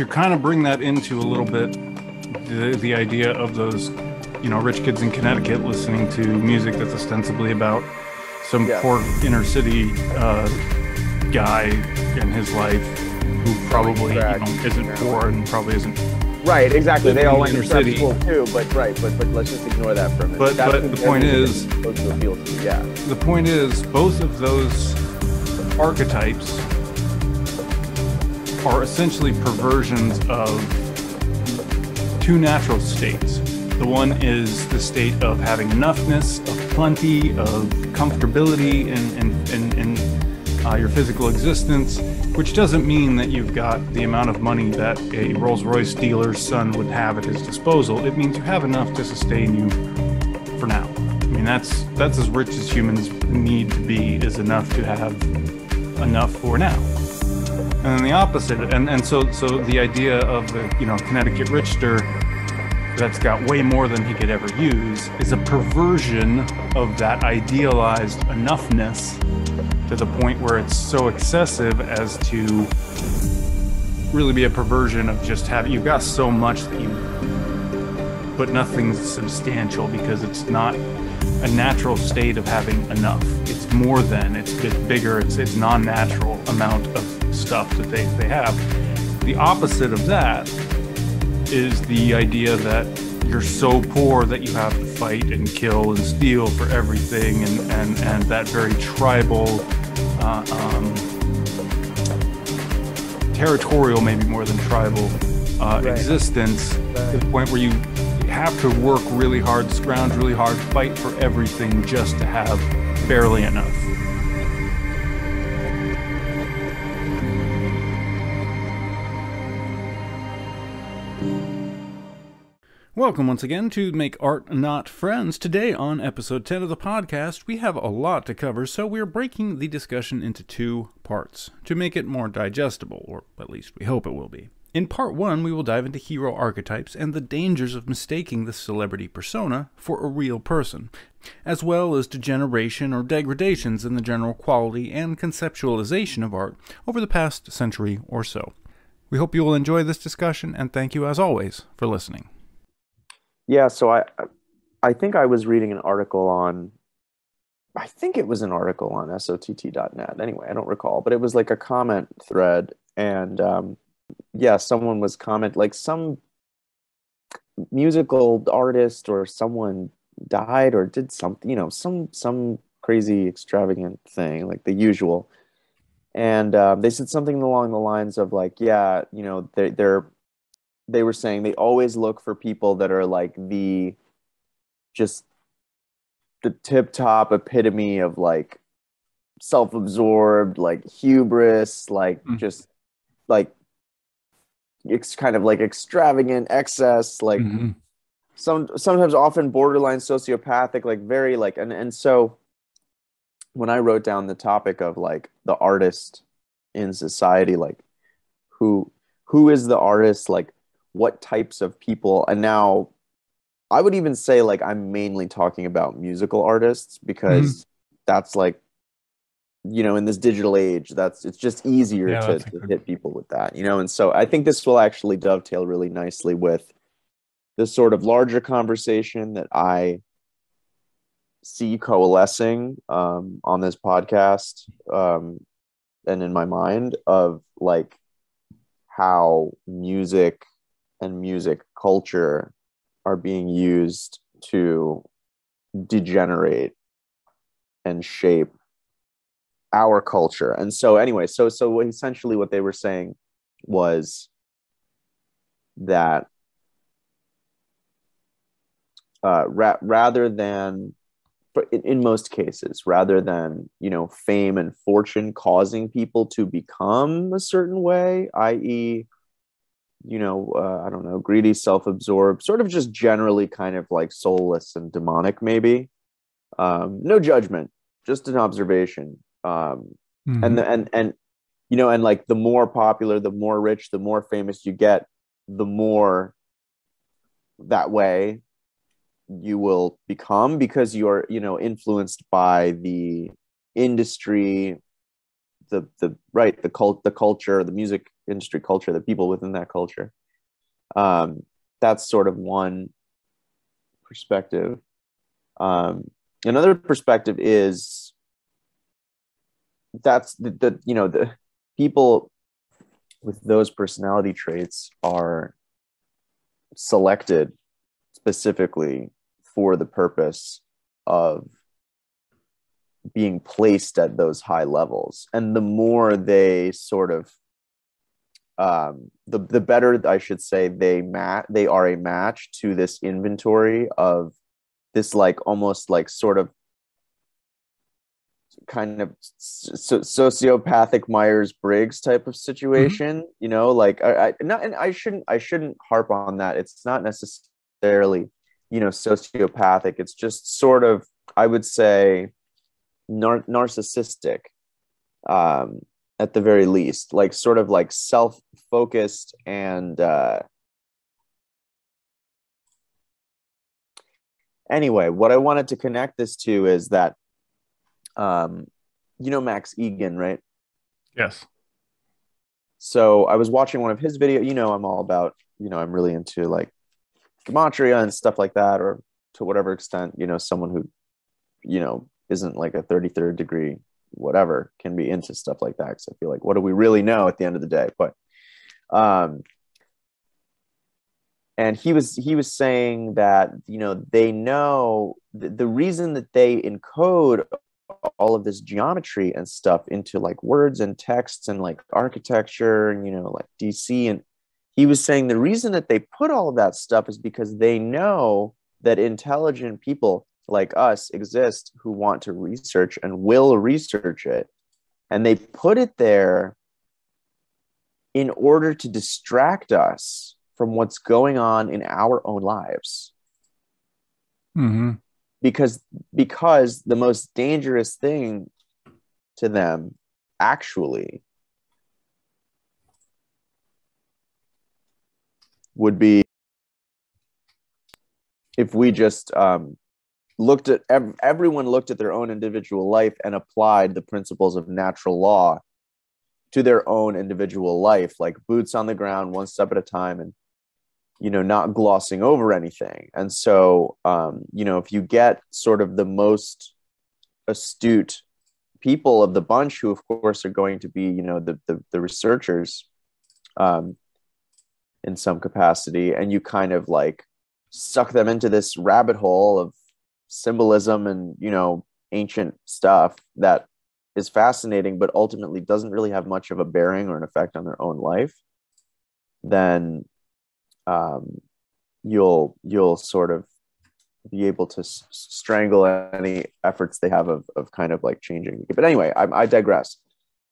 to kind of bring that into a little bit the, the idea of those you know rich kids in connecticut listening to music that's ostensibly about some Yeah. poor inner city uh, guy in his life who probably you know, isn't yeah. poor and probably isn't Right, exactly. They all went Inner to city. school too, but right, but but let's just ignore that for a minute. But- That's but the point is- to appeal to. Yeah, the point is both of those archetypes are essentially perversions of two natural states the one is the state of having enoughness of plenty of comfortability in, in, in, in uh, your physical existence which doesn't mean that you've got the amount of money that a rolls-royce dealer's son would have at his disposal it means you have enough to sustain you for now. I mean, that's that's as rich as humans need to be is enough to have enough for now. And then the opposite, and and so so the idea of the you know Connecticut Richter that's got way more than he could ever use is a perversion of that idealized enoughness to the point where it's so excessive as to really be a perversion of just having you've got so much that you but nothing substantial because it's not a natural state of having enough. It's more than, it's a bigger, it's it's non-natural amount of stuff that they, they have. The opposite of that is the idea that you're so poor that you have to fight and kill and steal for everything and, and, and that very tribal uh, um, territorial maybe more than tribal uh, Right. existence to the point where you have to work really hard, scrounge really hard, fight for everything just to have barely enough. Welcome once again to Make Art Not Friends. Today, on episode 10 of the podcast, we have a lot to cover, so we're breaking the discussion into two parts to make it more digestible, or at least we hope it will be. In part one, we will dive into hero archetypes and the dangers of mistaking the celebrity persona for a real person, as well as degeneration or degradations in the general quality and conceptualization of art over the past century or so. We hope you will enjoy this discussion, and thank you as always for listening. Yeah. So I, I think I was reading an article on, I think it was an article on SOTT.net. Anyway, I don't recall, but it was like a comment thread, and um, yeah, someone was comment like some musical artist or someone died or did something, you know, some some crazy extravagant thing like the usual. And um, they said something along the lines of like, yeah, you know, they they're they were saying they always look for people that are like the just the tip top epitome of like self-absorbed like hubris like Mm. just like it's kind of like extravagant excess like Mhm. some sometimes often borderline sociopathic like very like and and so when i wrote down the topic of like the artist in society like who who is the artist like what types of people and now i would even say like i'm mainly talking about musical artists because that's like you know in this digital age that's it's just easier Yeah, to, to hit people with that you know and so i think this will actually dovetail really nicely with the sort of larger conversation that i see coalescing um, on this podcast um, and in my mind of like how music and music culture are being used to degenerate and shape our culture. And so anyway so so essentially what they were saying was that uh, ra- rather than in, in most cases rather than you know fame and fortune causing people to become a certain way i.e you know uh, i don't know greedy self-absorbed sort of just generally kind of like soulless and demonic maybe um, no judgment just an observation um, Mhm. and the, and and you know and like the more popular the more rich the more famous you get the more that way you will become because you're you know influenced by the industry the the right the cult the culture the music industry culture the people within that culture. Um that's sort of one perspective. Um another perspective is that's the, the you know the people with those personality traits are selected specifically for the purpose of being placed at those high levels and the more they sort of um, the the better I should say they mat they are a match to this inventory of this like almost like sort of kind of so- sociopathic Myers Briggs type of situation. Mm-hmm. You know, like I, I not and I shouldn't I shouldn't harp on that. It's not necessarily you know sociopathic. It's just sort of I would say nar- narcissistic um, at the very least, like sort of like self focused and. Uh, anyway, what I wanted to connect this to is that um, you know Max Igan right? Yes. So I was watching one of his video. You know, I'm all about, you know, I'm really into like gematria and stuff like that, or to whatever extent, you know, someone who, you know, isn't like a 33rd degree, whatever, can be into stuff like that. Because I feel like, what do we really know at the end of the day? But, um, and he was he was saying that you know they know the, the reason that they encode all of this geometry and stuff into like words and texts and like architecture and you know like dc and he was saying the reason that they put all of that stuff is because they know that intelligent people like us exist who want to research and will research it. And they put it there in order to distract us from what's going on in our own lives. Mm-hmm. Because because the most dangerous thing to them actually would be if we just um, looked at ev- everyone looked at their own individual life and applied the principles of natural law to their own individual life like boots on the ground one step at a time and you know not glossing over anything. And so um, you know if you get sort of the most astute people of the bunch who of course are going to be you know the the, the researchers um, in some capacity and you kind of like suck them into this rabbit hole of symbolism and you know ancient stuff that is fascinating but ultimately doesn't really have much of a bearing or an effect on their own life then um, you'll you'll sort of be able to s- strangle any efforts they have of, of kind of like changing. But anyway I, I digress.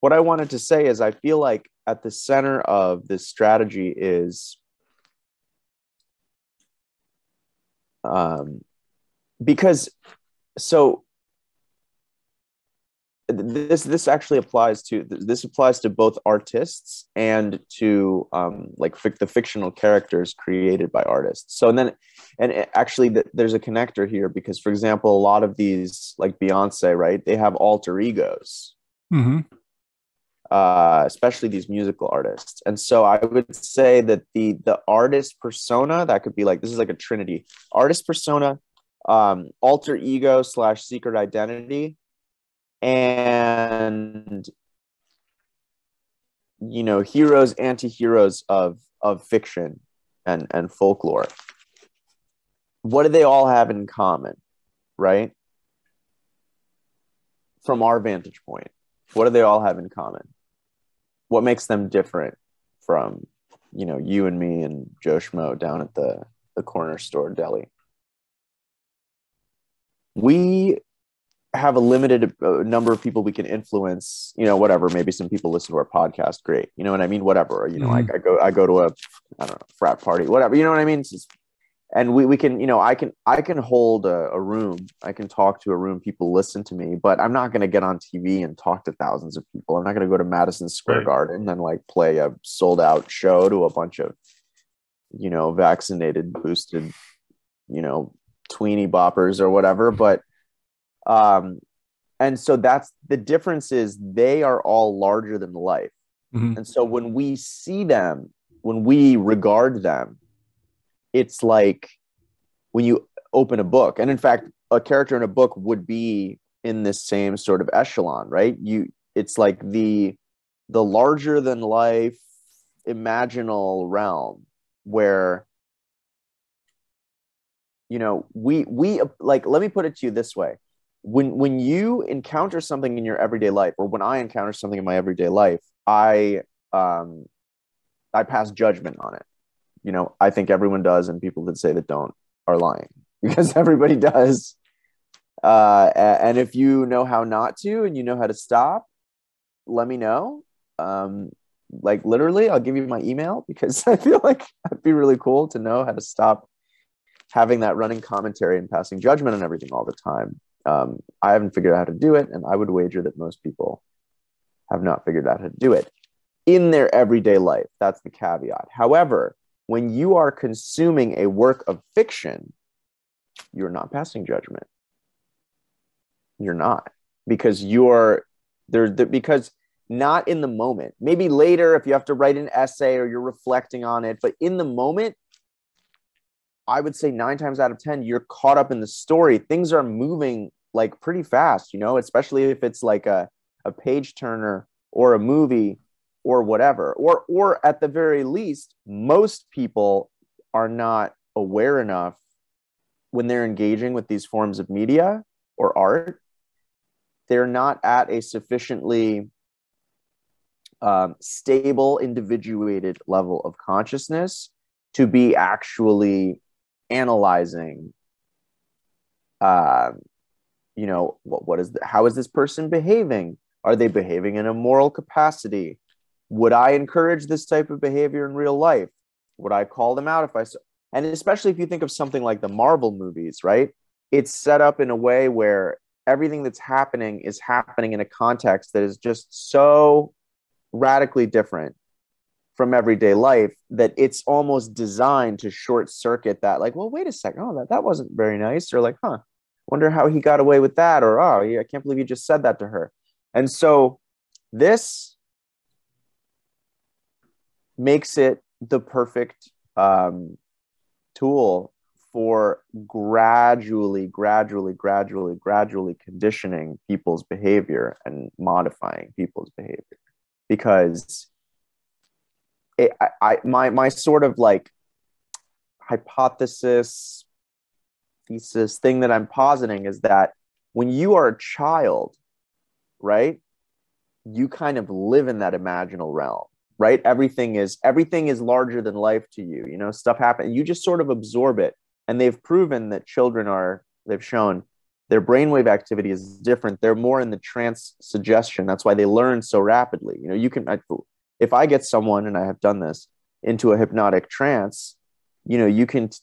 What i wanted to say is i feel like at the center of this strategy is um, because so this this actually applies to this applies to both artists and to um, like fic- the fictional characters created by artists. So and then and actually the, there's a connector here because for example a lot of these like Beyonce right they have alter egos. Mm-hmm. Uh, especially these musical artists, and so I would say that the the artist persona that could be like this is like a trinity: artist persona, um, alter ego slash secret identity, and you know heroes anti-heroes of of fiction and and folklore. What do they all have in common right? From our vantage point what do they all have in common? What makes them different from you know you and me and joe schmo down at the the corner store deli we have a limited uh, number of people we can influence you know whatever. Maybe some people listen to our podcast. Great. You know what i mean? Whatever. You know mm-hmm. like i go i go to a i don't know frat party whatever. You know what i mean? Just, and we, we can you know i can i can hold a, a, room. I can talk to a room. People listen to me but i'm not going to get on tv and talk to thousands of people. I'm not going to go to madison square right. garden and like play a sold out show to a bunch of you know vaccinated boosted you know tweeny boppers or whatever but um, and so that's the difference is they are all larger than life. Mhm. and so when we see them when we regard them it's like when you open a book and in fact a character in a book would be in this same sort of echelon right? You it's like the the larger than life imaginal realm where you know we we like let me put it to you this way. When when you encounter something in your everyday life or when i encounter something in my everyday life i um i pass judgment on it. You know i think everyone does and people that say that don't are lying because everybody does. Uh and if you know how not to and you know how to stop let me know. Um like literally i'll give you my email because i feel like it'd be really cool to know how to stop having that running commentary and passing judgment on everything all the time um, i haven't figured out how to do it and i would wager that most people have not figured out how to do it in their everyday life. That's the caveat. However when you are consuming a work of fiction you're not passing judgment. You're not because you're there- because not in the moment. Maybe later if you have to write an essay or you're reflecting on it but in the moment i would say nine times out of ten you're caught up in the story. Things are moving like pretty fast you know especially if it's like a, a page turner or a movie or whatever. Or or at the very least most people are not aware enough when they're engaging with these forms of media or art they're not at a sufficiently um, stable, individuated level of consciousness to be actually analyzing. Um, you know, what, what is the, how is this person behaving? Are they behaving in a moral capacity? Would I encourage this type of behavior in real life? Would I call them out if I? s- And especially if you think of something like the Marvel movies, right? It's set up in a way where everything that's happening is happening in a context that is just so radically different from everyday life that it's almost designed to short circuit that like well wait a second oh that, that wasn't very nice or like huh wonder how he got away with that or oh i can't believe you just said that to her and so this makes it the perfect um, tool for gradually, gradually, gradually, gradually conditioning people's behavior and modifying people's behavior. Because it, I, I, my, my sort of like hypothesis, thesis thing that I'm positing is that when you are a child, right, you kind of live in that imaginal realm right? Everything is everything is larger than life to you you know stuff happens you just sort of absorb it and they've proven that children are they've shown their brainwave activity is different they're more in the trance suggestion that's why they learn so rapidly you know you can I, if i get someone and i have done this into a hypnotic trance you know you can t-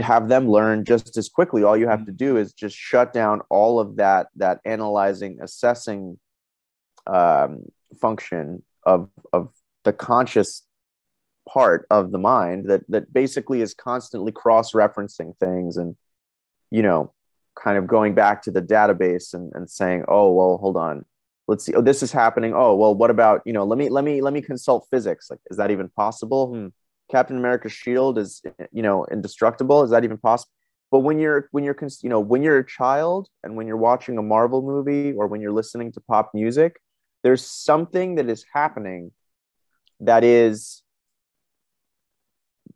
have them learn just as quickly. All you have to do is just shut down all of that that analyzing assessing um, function of of the conscious part of the mind that that basically is constantly cross-referencing things and you know kind of going back to the database and, and saying oh well hold on let's see oh this is happening. Oh well what about you know let me let me let me consult physics. Like is that even possible? Hmm. captain america's shield is you know indestructible. Is that even possible? But when you're when you're cons- you know when you're a child and when you're watching a marvel movie or when you're listening to pop music there's something that is happening that is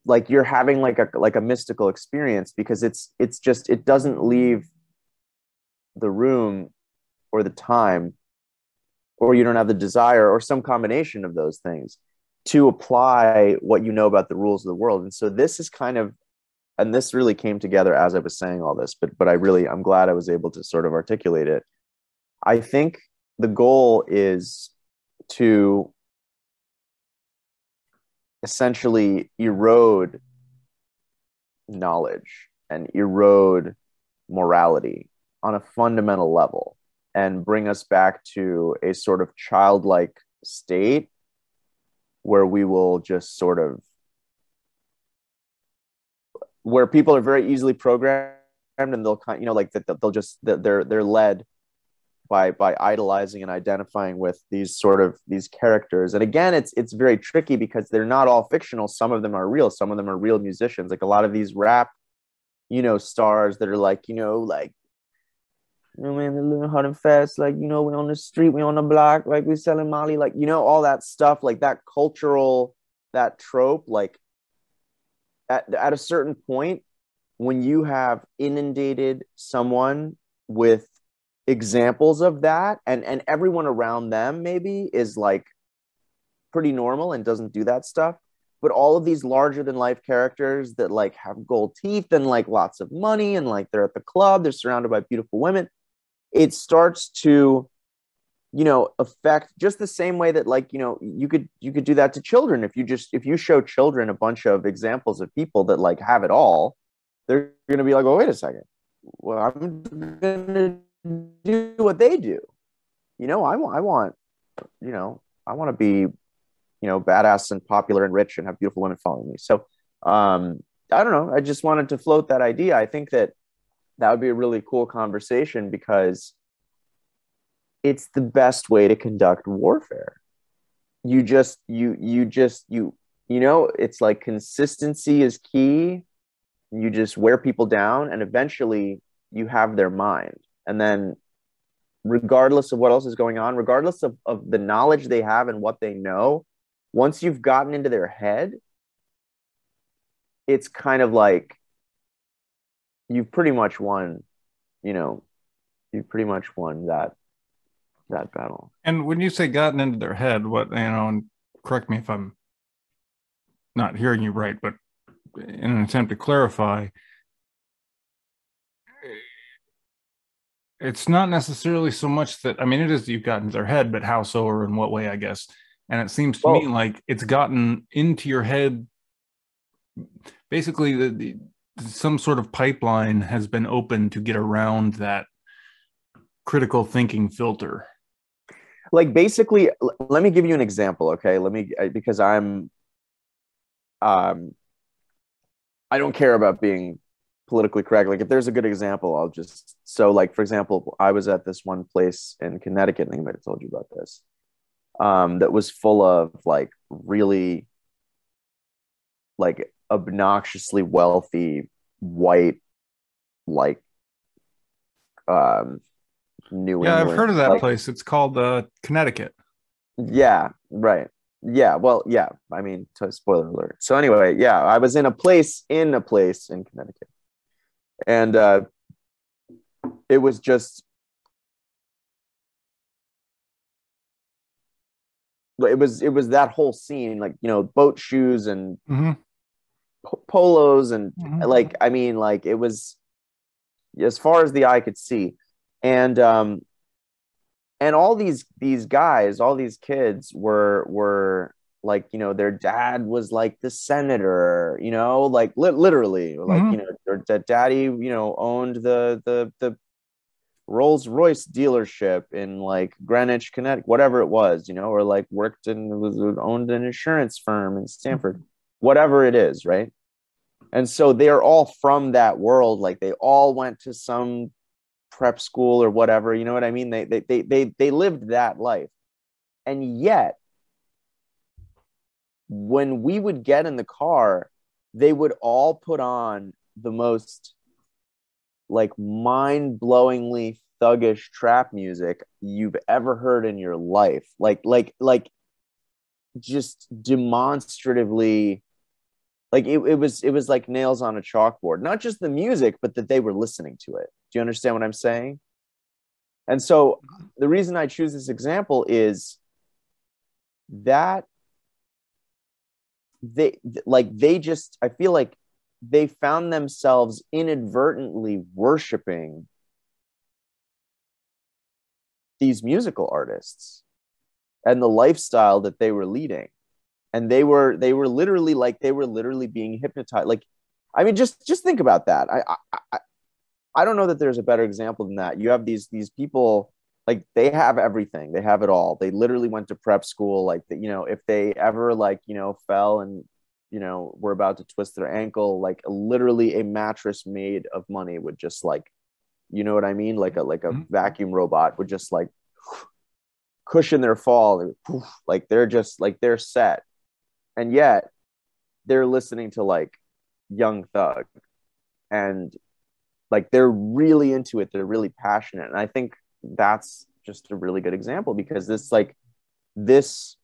like you're having like a like a mystical experience because it's it's just it doesn't leave the room or the time or you don't have the desire or some combination of those things to apply what you know about the rules of the world. And so this is kind of and this really came together as i was saying all this but but i really i'm glad i was able to sort of articulate it. I think the goal is to essentially erode knowledge and erode morality on a fundamental level and bring us back to a sort of childlike state where we will just sort of where people are very easily programmed and they'll kind you know like that they'll just they're they're led by by idolizing and identifying with these sort of these characters. And again it's it's very tricky because they're not all fictional. Some of them are real. Some of them are real musicians. Like a lot of these rap you know stars that are like you know like you know man they're living hard and fast. Like you know we on the street we on the block like we selling molly like you know all that stuff like that cultural that trope like at, at a certain point when you have inundated someone with examples of that and and everyone around them maybe is like pretty normal and doesn't do that stuff but all of these larger than life characters that like have gold teeth and like lots of money and like they're at the club they're surrounded by beautiful women it starts to you know affect just the same way that like you know you could you could do that to children. If you just if you show children a bunch of examples of people that like have it all they're going to be like oh wait a second. Well i'm going to do what they do. You know i want i want you know i want to be you know badass and popular and rich and have beautiful women following me. So um i don't know. I just wanted to float that idea. I think that that would be a really cool conversation because it's the best way to conduct warfare. You just you you just you you know it's like consistency is key. You just wear people down and eventually you have their mind. And then regardless of what else is going on regardless of, of the knowledge they have and what they know once you've gotten into their head it's kind of like you've pretty much won you know you've pretty much won that that battle. And when you say gotten into their head, what you know, and correct me if I'm not hearing you right, but in an attempt to clarify, it's not necessarily so much that I mean it is you've gotten into their head, but how so or in what way, I guess. And it seems to well, me like it's gotten into your head. Basically, the, the some sort of pipeline has been open to get around that critical thinking filter. Like basically let me give you an example okay? Let me because i'm um i don't care about being politically correct. Like if there's a good example i'll just so like for example i was at this one place in connecticut i think i might have told you about this um that was full of like really like obnoxiously wealthy white like um New yeah, England. I've heard of that like, place. It's called uh, Connecticut. Yeah, right. Yeah, well, yeah. I mean, spoiler alert. So anyway, yeah, I was in a place in a place in Connecticut, and uh, it was just it was it was that whole scene, like you know, boat shoes and mm-hmm. Polos and mm-hmm. like I mean, like it was as far as the eye could see and um and all these these guys all these kids were were like you know their dad was like the senator you know like li- literally like mm-hmm. you know their, their daddy you know owned the the the Rolls Royce dealership in like Greenwich, Connecticut, whatever it was, you know, or like worked and was owned an insurance firm in Stamford, whatever it is, right? And so they are all from that world. Like they all went to some prep school or whatever you know what i mean they they they they, they lived that life and yet when we would get in the car they would all put on the most like mind-blowingly thuggish trap music you've ever heard in your life like like like just demonstratively like it, it was it was like nails on a chalkboard not just the music but that they were listening to it. Do you understand what i'm saying? And so the reason i choose this example is that they like they just i feel like they found themselves inadvertently worshiping these musical artists and the lifestyle that they were leading and they were they were literally like they were literally being hypnotized. Like i mean just just think about that. I i i don't know that there's a better example than that. You have these these people like they have everything. They have it all. They literally went to prep school like you know if they ever like you know fell and you know were about to twist their ankle like literally a mattress made of money would just like You know what I mean? Like a like a Mhm. vacuum robot would just like cushion their fall, and like they're just like they're set, and yet they're listening to like Young Thug, and like they're really into it. They're really passionate, and I think that's just a really good example because this like this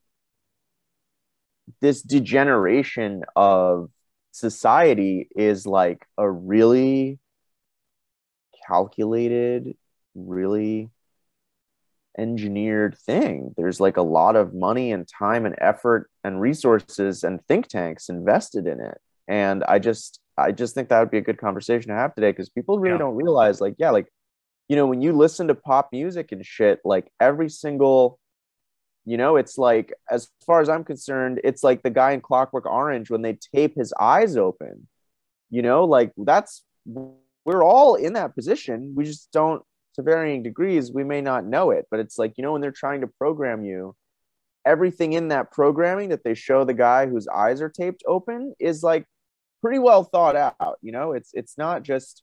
this degeneration of society is like a really calculated, really engineered thing. There's like a lot of money and time and effort and resources and think tanks invested in it. And I just I just think that would be a good conversation to have today because people really Yeah. don't realize like yeah, like you know, when you listen to pop music and shit, like every single you know, it's like as far as I'm concerned, it's like the guy in Clockwork Orange when they tape his eyes open. You know, like that's we're all in that position. We just don't to varying degrees, we may not know it, but it's like, you know, when they're trying to program you, everything in that programming that they show the guy whose eyes are taped open is like pretty well thought out. You know, it's it's not just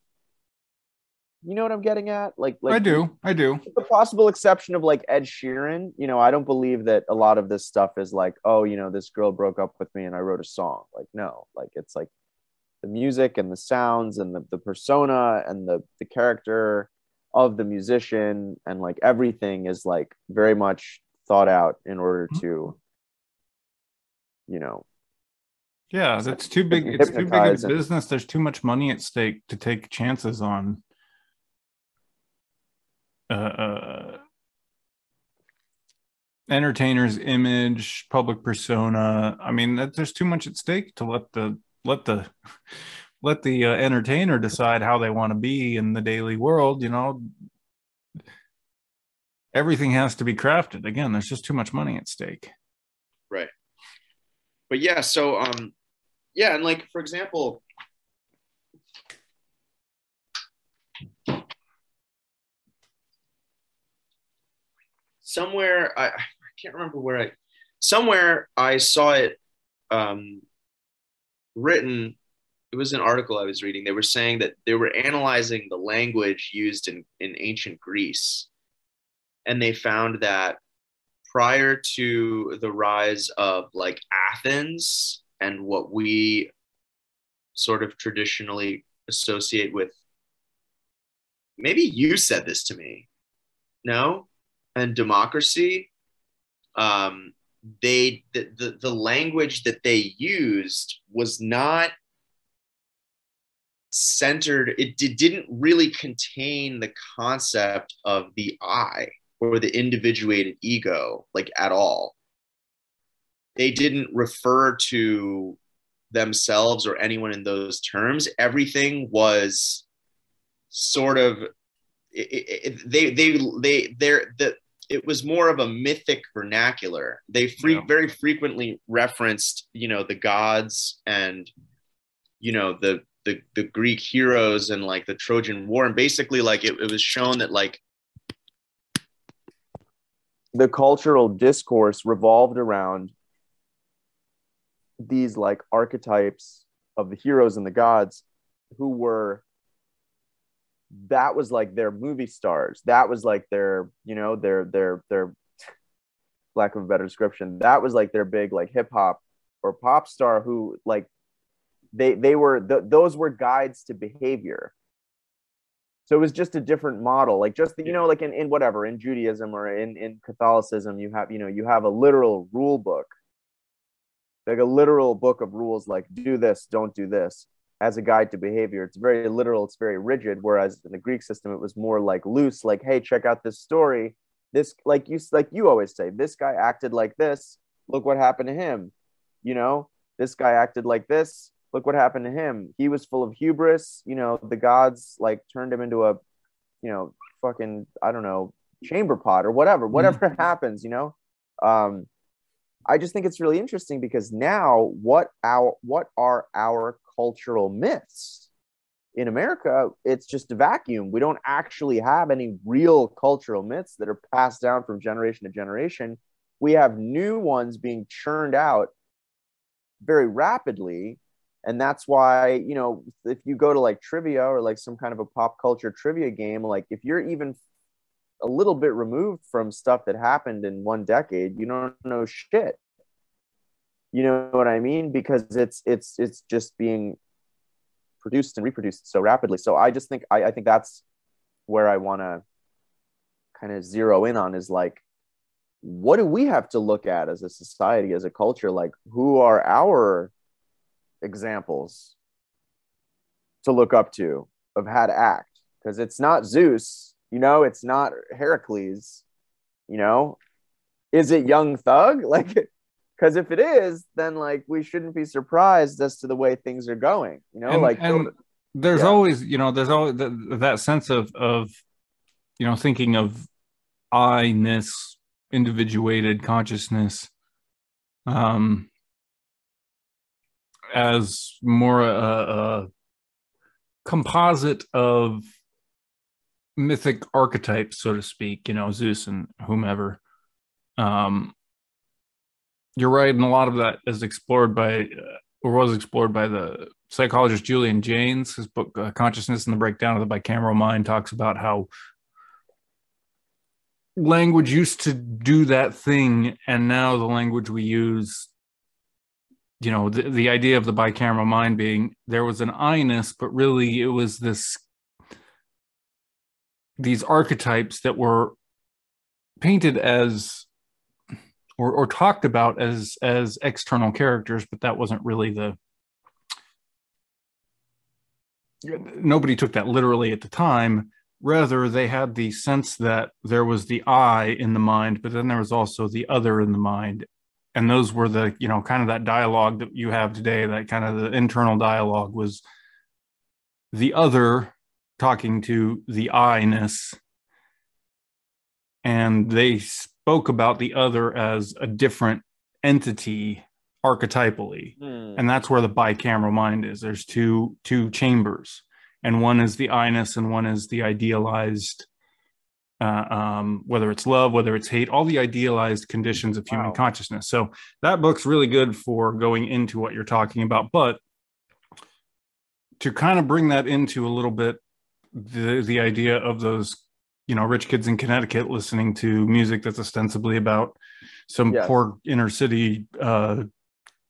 you know what I'm getting at? Like like I do. I do. the possible exception of like Ed Sheeran, you know, I don't believe that a lot of this stuff is like, oh, you know, this girl broke up with me and I wrote a song. Like, no, like it's like the music and the sounds and the, the persona and the, the character of the musician and like everything is like very much thought out in order to, you know, Yeah, that's too big. It's too big a business. There's too much money at stake to take chances on. Uh, uh, entertainer's image, public persona. I mean, that, there's too much at stake to let the let the let the uh, entertainer decide how they want to be in the daily world. You know, everything has to be crafted. Again, there's just too much money at stake. right but yeah so um yeah and like for example somewhere I, I can't remember where i somewhere i saw it um written it was an article i was reading. They were saying that they were analyzing the language used in in ancient greece and they found that prior to the rise of like Athens and what we sort of traditionally associate with maybe you said this to me no? And democracy um they the, the, the language that they used was not centered it did, didn't really contain the concept of the i or the individuated ego like at all. They didn't refer to themselves or anyone in those terms. Everything was sort of it, it, they they they they're the it was more of a mythic vernacular. They free, Yeah. very frequently referenced you know the gods and you know the the the greek heroes and like the trojan war. And basically like it, it was shown that like the cultural discourse revolved around these like archetypes of the heroes and the gods who were that was like their movie stars. That was like their you know their their their lack of a better description. That was like their big like hip hop or pop star who like they they were th- those were guides to behavior. So it was just a different model like just the, you know like in, in whatever in judaism or in in catholicism you have you know you have a literal rule book. Like a literal book of rules like do this don't do this as a guide to behavior. It's very literal it's very rigid whereas in the greek system it was more like loose like hey check out this story. This like you like you always say this guy acted like this. Look what happened to him you know? This guy acted like this look what happened to him. He was full of hubris you know the gods like turned him into a you know fucking i don't know chamber pot or whatever whatever happens you know? Um i just think it's really interesting because now what our what are our cultural myths? In america it's just a vacuum. We don't actually have any real cultural myths that are passed down from generation to generation. We have new ones being churned out very rapidly and that's why you know if you go to like trivia or like some kind of a pop culture trivia game like if you're even a little bit removed from stuff that happened in one decade you don't know shit. You know what i mean? Because it's it's it's just being produced and reproduced so rapidly. So i just think i, I think that's where i want to kind of zero in on is like what do we have to look at as a society as a culture? Like who are our examples to look up to of how to act because it's not Zeus, you know, it's not Heracles, you know. Is it Young Thug? Like, because if it is, then like we shouldn't be surprised as to the way things are going, you know. And, like, and there's yeah. always, you know, there's always the, that sense of of, you know, thinking of I-ness, individuated consciousness. Um, as more a, a composite of mythic archetypes, so to speak, you know, Zeus and whomever. Um, you're right, and a lot of that is explored by, uh, or was explored by the psychologist Julian Jaynes. His book, uh, Consciousness and the Breakdown of the Bicameral Mind, talks about how language used to do that thing, and now the language we use you know the, the idea of the bicameral mind being there was an I-ness but really it was this these archetypes that were painted as or, or talked about as as external characters but that wasn't really the nobody took that literally at the time. Rather they had the sense that there was the i in the mind but then there was also the other in the mind and those were the you know kind of that dialogue that you have today that kind of the internal dialogue was the other talking to the i-ness. And they spoke about the other as a different entity archetypally. Mm. and that's where the bicameral mind is. There's two two chambers. And one is the i-ness and one is the idealized uh, um, whether it's love, whether it's hate, all the idealized conditions of human wow. consciousness. So that book's really good for going into what you're talking about. But to kind of bring that into a little bit, the the idea of those, you know, rich kids in Connecticut listening to music that's ostensibly about some yes. poor inner city uh,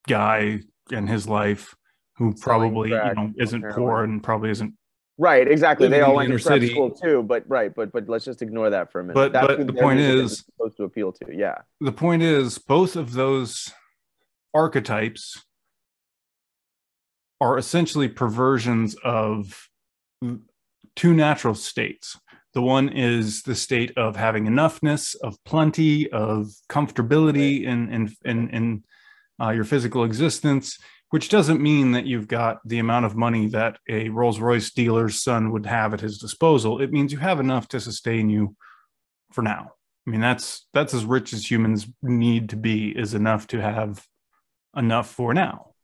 guy and his life who probably you know isn't poor and probably isn't Right, exactly. They all went to prep city. school too, but right, but but let's just ignore that for a minute. But That's but the point is supposed to appeal to. Yeah. The point is both of those archetypes are essentially perversions of two natural states. The one is the state of having enoughness, of plenty, of comfortability in in in, in uh, your physical existence, which doesn't mean that you've got the amount of money that a Rolls Royce dealer's son would have at his disposal. It means you have enough to sustain you for now. I mean, that's that's as rich as humans need to be is enough to have enough for now.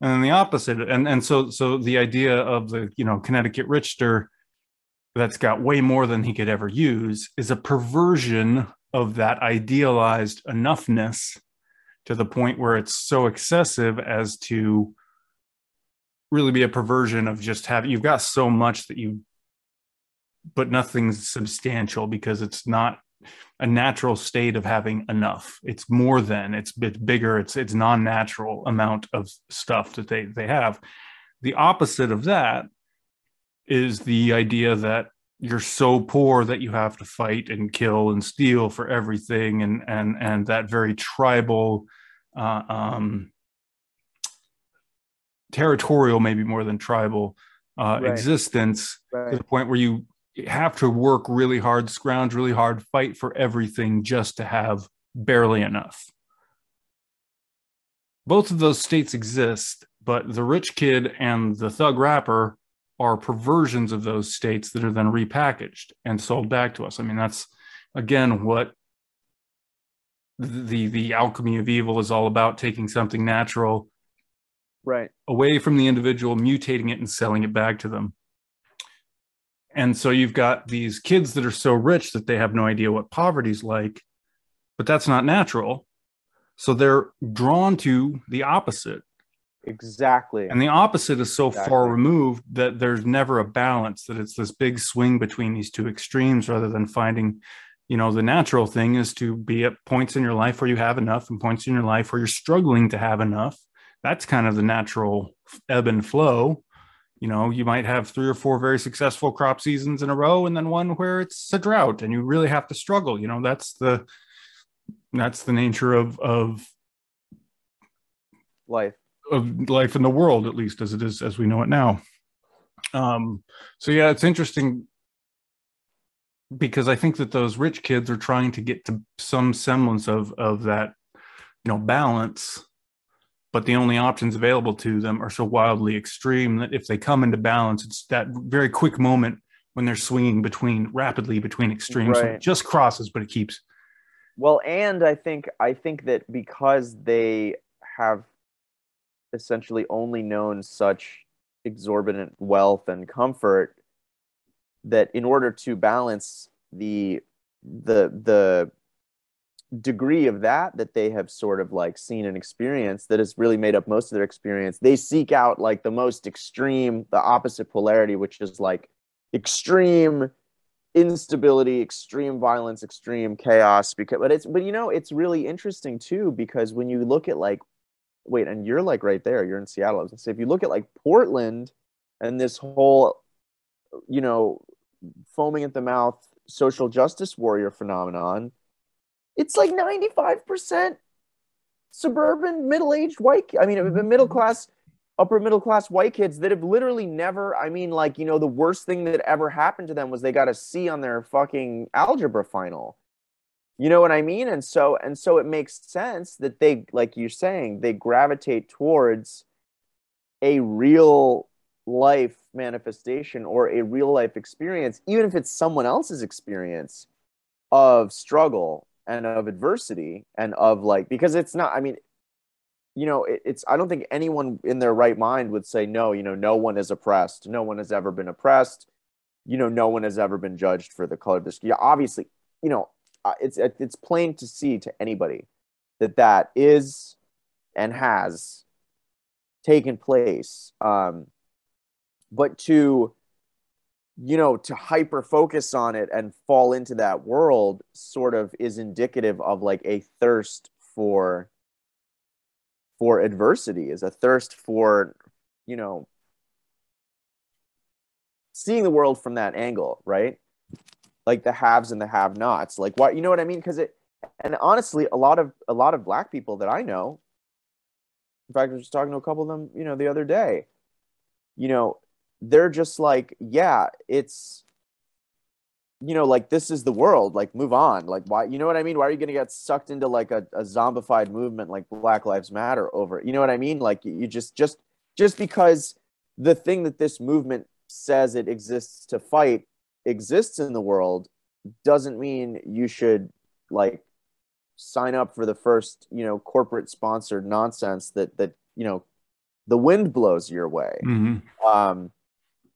And then the opposite, and and so so the idea of the you know Connecticut Richter that's got way more than he could ever use is a perversion of that idealized enoughness to the point where it's so excessive as to really be a perversion of just having you've got so much that you but nothing's substantial because it's not a natural state of having enough. It's more than it's bit bigger it's it's non-natural amount of stuff that they they have. The opposite of that is the idea that you're so poor that you have to fight and kill and steal for everything and and and that very tribal uh, um, territorial maybe more than tribal uh, right. existence right. to the point where you have to work really hard scrounge really hard fight for everything just to have barely enough both of those states exist but the rich kid and the thug rapper are perversions of those states that are then repackaged and sold back to us. I mean, that's again what the the alchemy of evil is all about taking something natural right. away from the individual mutating it and selling it back to them. And so you've got these kids that are so rich that they have no idea what poverty's like but that's not natural. So they're drawn to the opposite exactly. And the opposite is so Exactly. far removed that there's never a balance that it's this big swing between these two extremes rather than finding you know the natural thing is to be at points in your life where you have enough and points in your life where you're struggling to have enough. That's kind of the natural ebb and flow. You know you might have three or four very successful crop seasons in a row and then one where it's a drought and you really have to struggle. You know that's the that's the nature of of life of life in the world, at least as it is as we know it now. Um, so yeah, it's interesting because I think that those rich kids are trying to get to some semblance of of that, you know, balance, but the only options available to them are so wildly extreme that if they come into balance, it's that very quick moment when they're swinging between rapidly between extremes. So it just crosses, but it keeps. Well, and I think I think that because they have essentially only known such exorbitant wealth and comfort that in order to balance the the the degree of that that they have sort of like seen and experienced that has really made up most of their experience they seek out like the most extreme the opposite polarity which is like extreme instability extreme violence extreme chaos because but it's but you know it's really interesting too because when you look at like wait and you're like right there you're in seattle. I was gonna say if you look at like portland and this whole you know foaming at the mouth social justice warrior phenomenon it's like 95% suburban middle-aged white i mean mm-hmm. middle class upper middle class white kids that have literally never i mean like you know the worst thing that ever happened to them was they got a c on their fucking algebra final you know what i mean? And so and so it makes sense that they like you're saying they gravitate towards a real life manifestation or a real life experience even if it's someone else's experience of struggle and of adversity and of like because it's not i mean you know it, it's i don't think anyone in their right mind would say no you know no one is oppressed. No one has ever been oppressed. You know no one has ever been judged for the color of their skin. Yeah, obviously you know it's it's plain to see to anybody that that is and has taken place um but to you know to hyper focus on it and fall into that world sort of is indicative of like a thirst for for adversity is a thirst for you know seeing the world from that angle right like the haves and the have nots like what you know what i mean? Because it and honestly a lot of a lot of black people that i know in fact i was just talking to a couple of them you know the other day you know they're just like yeah it's you know like this is the world like move on. Like why you know what i mean? Why are you going to get sucked into like a, a zombified movement like black lives matter over it? you know what i mean? Like you, you just just just because the thing that this movement says it exists to fight exists in the world doesn't mean you should like sign up for the first you know corporate sponsored nonsense that that you know the wind blows your way Mhm. um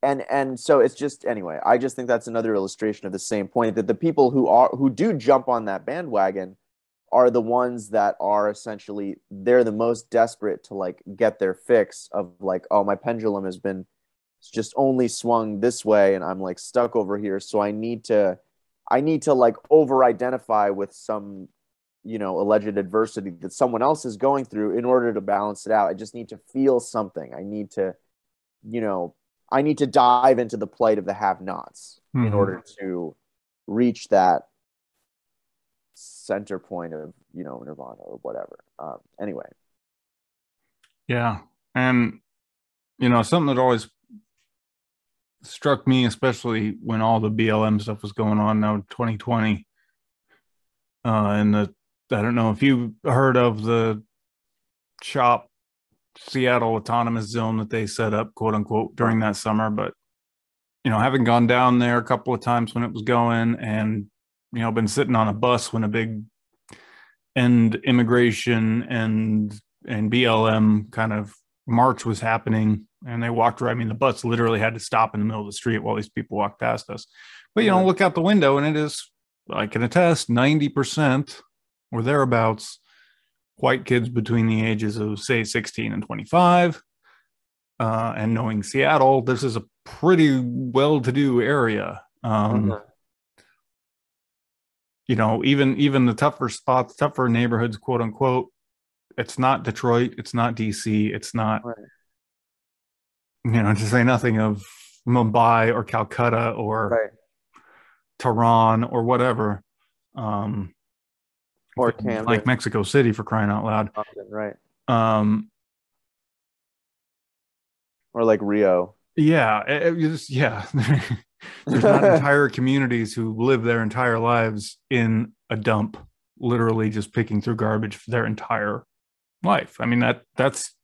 and and so it's just anyway i just think that's another illustration of the same point that the people who are who do jump on that bandwagon are the ones that are essentially they're the most desperate to like get their fix of like oh my pendulum has been it's just only swung this way and i'm like stuck over here. So i need to i need to like over identify with some you know alleged adversity that someone else is going through in order to balance it out. I just need to feel something. I need to you know i need to dive into the plight of the have nots in Mhm. order to reach that center point of you know nirvana or whatever. Um anyway. Yeah. And, you know, something that always struck me, especially when all the BLM stuff was going on now, 2020. Uh, and the, I don't know if you heard of the CHOP Seattle autonomous zone that they set up, quote unquote, during that summer. But, you know, having gone down there a couple of times when it was going and, you know, been sitting on a bus when a big end immigration and and BLM kind of march was happening and they walked right. I mean, the bus literally had to stop in the middle of the street while these people walked past us. But you know, look out the window and it is I can attest 90% or thereabouts white kids between the ages of say 16 and 25 uh, and knowing seattle this is a pretty well-to-do area um, Mhm. you know even even the tougher spots tougher neighborhoods quote unquote it's not detroit it's not dc it's not Right. You know to say nothing of mumbai or calcutta or Right. tehran or whatever um Or Camden. like mexico city for crying out loud right. um Or like Rio. yeah it- it just- yeah there's not entire communities who live their entire lives in a dump literally just picking through garbage for their entire life i mean that that's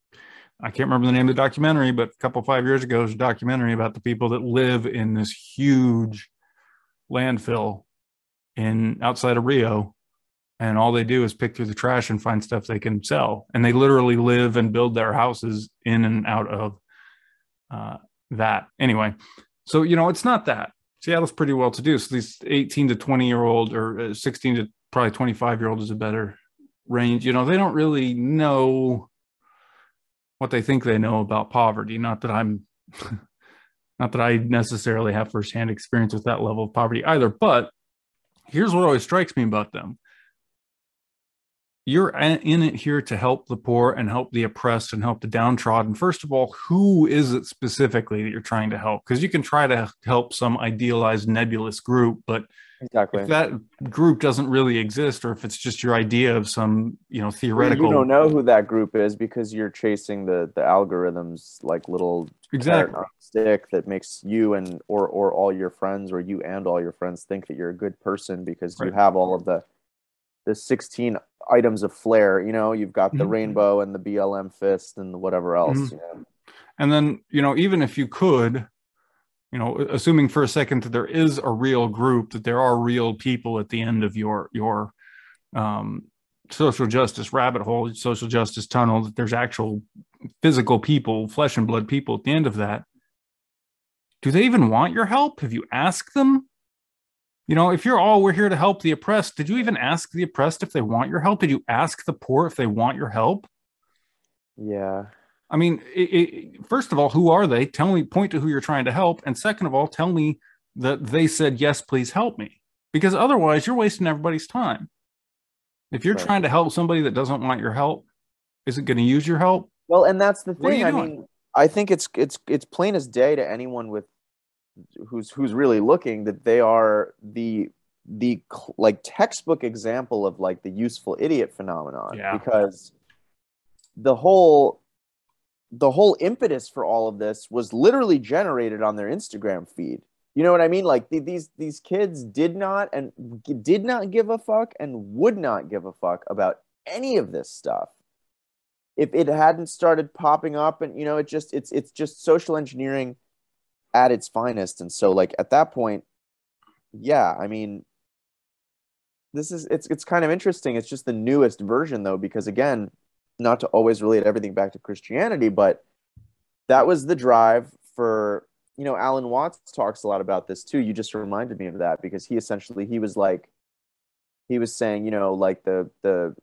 i can't remember the name of the documentary but a couple five years ago it was a documentary about the people that live in this huge landfill in outside of rio and all they do is pick through the trash and find stuff they can sell. And they literally live and build their houses in and out of uh, that. Anyway so you know it's not that. Seattle's pretty well to do. So these 18 to 20 year old or uh, 16 to probably 25 year old is a better range. You know they don't really know what they think they know about poverty not that i'm not that i necessarily have firsthand experience with that level of poverty either but here's what always strikes me about them you're in it here to help the poor and help the oppressed and help the downtrodden. First of all, who is it specifically that you're trying to help? Because you can try to help some idealized nebulous group, but Exactly. if that group doesn't really exist, or if it's just your idea of some, you know, theoretical, You don't know who that group is because you're chasing the the algorithms like little exactly, stick that makes you and or or all your friends or you and all your friends think that you're a good person because you have all of the the 16 items of flair you know you've got the Mhm. rainbow and the blm fist and whatever else Mhm. you know? and then you know, even if you could, you know, assuming for a second that there is a real group, that there are real people at the end of your your um, social justice rabbit hole, social justice tunnel, that there's actual physical people, flesh and blood people at the end of that. Do they even want your help? Have you asked them? You know, if you're all we're here to help the oppressed, did you even ask the oppressed if they want your help? Did you ask the poor if they want your help? yeah I mean, it, it, first of all, who are they? Tell me, point to who you're trying to help. And second of all, tell me that they said, yes, please help me. Because otherwise, you're wasting everybody's time. If you're Right. trying to help somebody that doesn't want your help, is it going to use your help? well and that's the thing i doing? mean i think it's it's it's plain as day to anyone with who's who's really looking that they are the the like textbook example of like the useful idiot phenomenon Yeah. because the whole the whole impetus for all of this was literally generated on their Instagram feed. You know what I mean? Like th- these these kids did not and did not give a fuck and would not give a fuck about any of this stuff if it hadn't started popping up and you know it just it's it's just social engineering at its finest and so like at that point yeah i mean this is it's it's kind of interesting it's just the newest version though because again not to always relate everything back to christianity but that was the drive for you know alan watts talks a lot about this too. You just reminded me of that because he essentially he was like he was saying you know like the the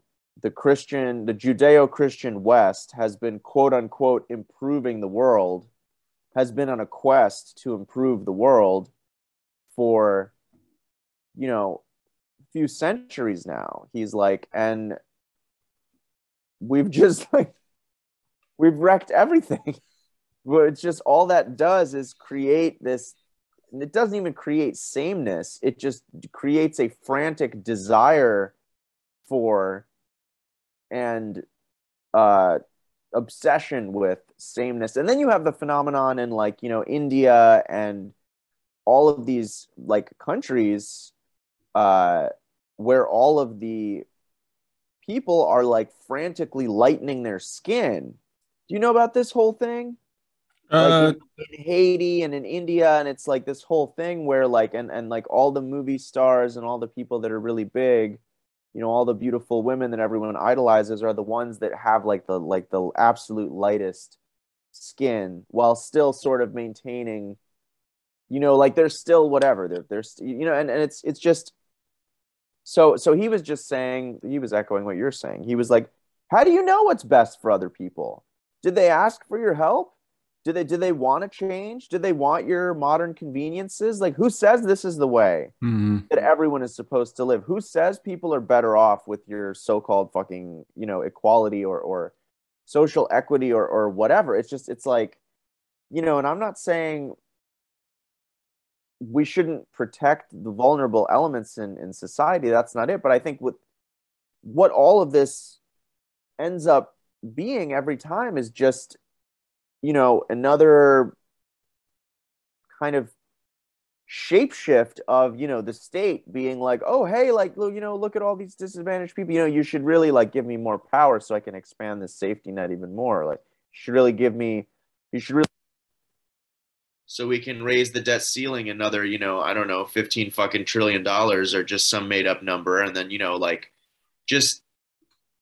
the christian the judeo-christian west has been quote unquote improving the world has been on a quest to improve the world for you know a few centuries now. He's like and we've just like we've wrecked everything. But it's just all that does is create this it doesn't even create sameness. It just creates a frantic desire for and uh obsession with sameness. And then you have the phenomenon in like you know india and all of these like countries uh where all of the people are like frantically lightening their skin. Do you know about this whole thing? Uh, like in, Haiti and in India, and it's like this whole thing where like and and like all the movie stars and all the people that are really big, you know, all the beautiful women that everyone idolizes are the ones that have like the like the absolute lightest skin while still sort of maintaining, you know, like they're still whatever. They're they're you know, and and it's it's just so so he was just saying he was echoing what you're saying. He was like How do you know what's best for other people? Did they ask for your help? Do they do they want to change? Do they want your modern conveniences? Like who says this is the way hmm that everyone is supposed to live? Who says people are better off with your so-called fucking, you know, equality or or social equity or or whatever? It's just it's like, you know, and I'm not saying we shouldn't protect the vulnerable elements in in society. That's not it, but I think with what all of this ends up being every time is just you know another kind of shapeshift of you know the state being like oh hey like you know look at all these disadvantaged people. You know you should really like give me more power so i can expand this safety net even more. Like you should really give me you should really so we can raise the debt ceiling another, you know, I don't know, 15 fucking trillion dollars or just some made up number. And then, you know, like just,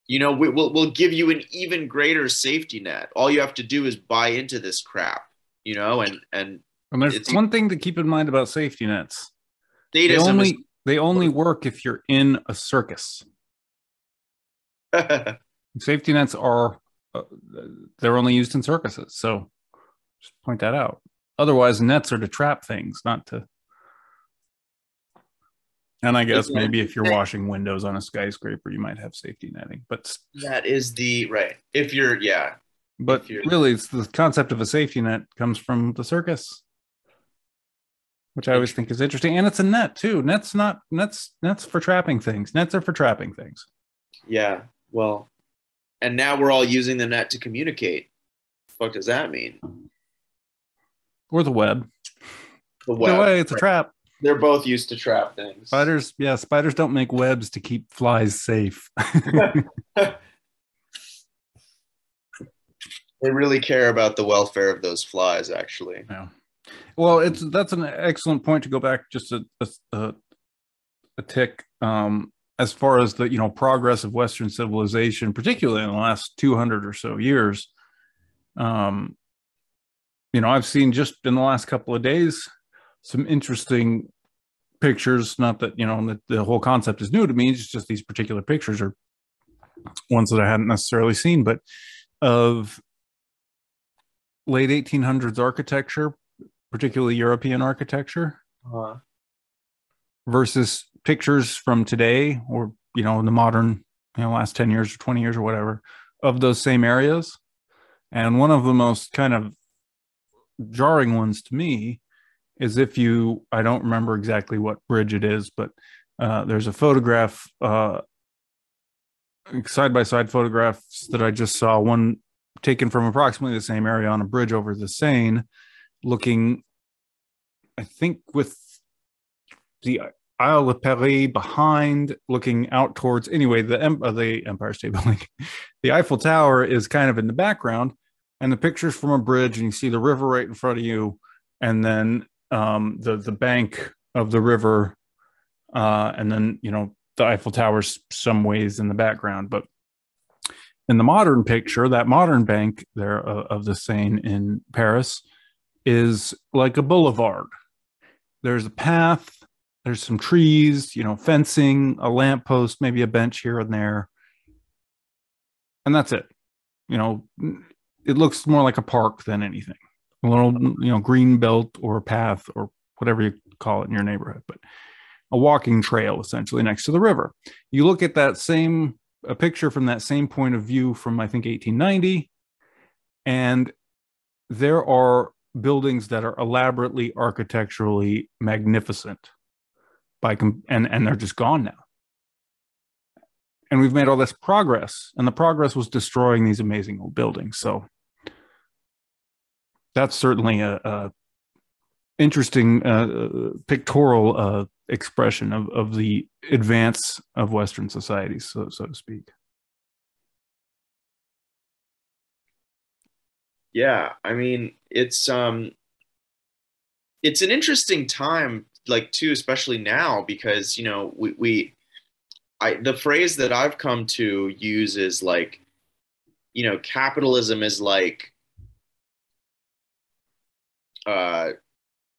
you know, we, we'll, we'll give you an even greater safety net. All you have to do is buy into this crap, you know, and, and And there's It's- one thing to keep in mind about safety nets. They only they only work if you're in a circus. Safety nets are uh, they're only used in circuses. So just point that out. Otherwise, nets are to trap things, not to. And I guess Yeah. maybe if you're washing windows on a skyscraper, you might have safety netting. But that is the, right. If you're, yeah. but you're- really, it's the concept of a safety net comes from the circus, which I always think is interesting. And it's a net too. Nets not nets nets for trapping things. Nets are for trapping things. Yeah. Well, and now we're all using the net to communicate. What does that mean? Or the web. The Either web. way, it's a trap. They're both used to trap things. Spiders, yeah, spiders don't make webs to keep flies safe. They really care about the welfare of those flies, actually. yeah. Well, it's that's an excellent point to go back just a a, a, a tick um, as far as the you know progress of Western civilization, particularly in the last two hundred or so years. Um, you know, I've seen just in the last couple of days some interesting pictures. Not that you know that the whole concept is new to me. It's just these particular pictures are ones that I hadn't necessarily seen, but of late 1800s architecture, particularly European architecture, Uh, versus pictures from today or you know in the modern you know last 10 years or 20 years or whatever of those same areas and one of the most kind of jarring ones to me is if you i don't remember exactly what bridge it is but uh, there's a photograph uh, side by side photographs that i just saw one taken from approximately the same area on a bridge over the seine looking i think with the Isle of Paris behind, looking out towards. Anyway, the uh, the Empire State Building, the Eiffel Tower is kind of in the background, and the pictures from a bridge, and you see the river right in front of you, and then um, the the bank of the river, uh, and then you know the Eiffel Tower's some ways in the background, but in the modern picture, that modern bank there uh, of the Seine in Paris is like a boulevard. There's a path there's some trees, you know, fencing, a lamppost, maybe a bench here and there. And that's it. You know, it looks more like a park than anything. A little, you know, green belt or path or whatever you call it in your neighborhood, but a walking trail essentially next to the river. You look at that same a picture from that same point of view from I think 1890 and there are buildings that are elaborately architecturally magnificent by com- and and they're just gone now and we've made all this progress and the progress was destroying these amazing old buildings. So that's certainly a, a interesting uh, pictorial uh, expression of, of the advance of western societies so, so to speak. Yeah, I mean, it's um, it's an interesting time, like too, especially now because you know we we, I the phrase that I've come to use is like, you know, capitalism is like, uh,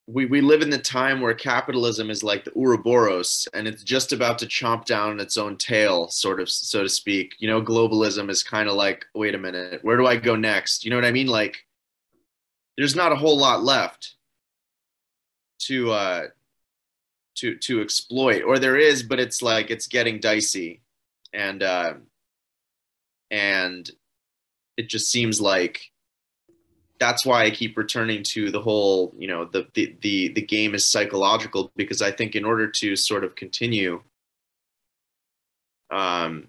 we, we live in the time where capitalism is like the Ouroboros and it's just about to chomp down its own tail, sort of, so to speak. You know, globalism is kind of like, wait a minute, where do I go next? You know what I mean? Like, there's not a whole lot left to uh, to to exploit, or there is, but it's like it's getting dicey, and uh, and it just seems like that's why I keep returning to the whole, you know, the the the the game is psychological because I think in order to sort of continue, um,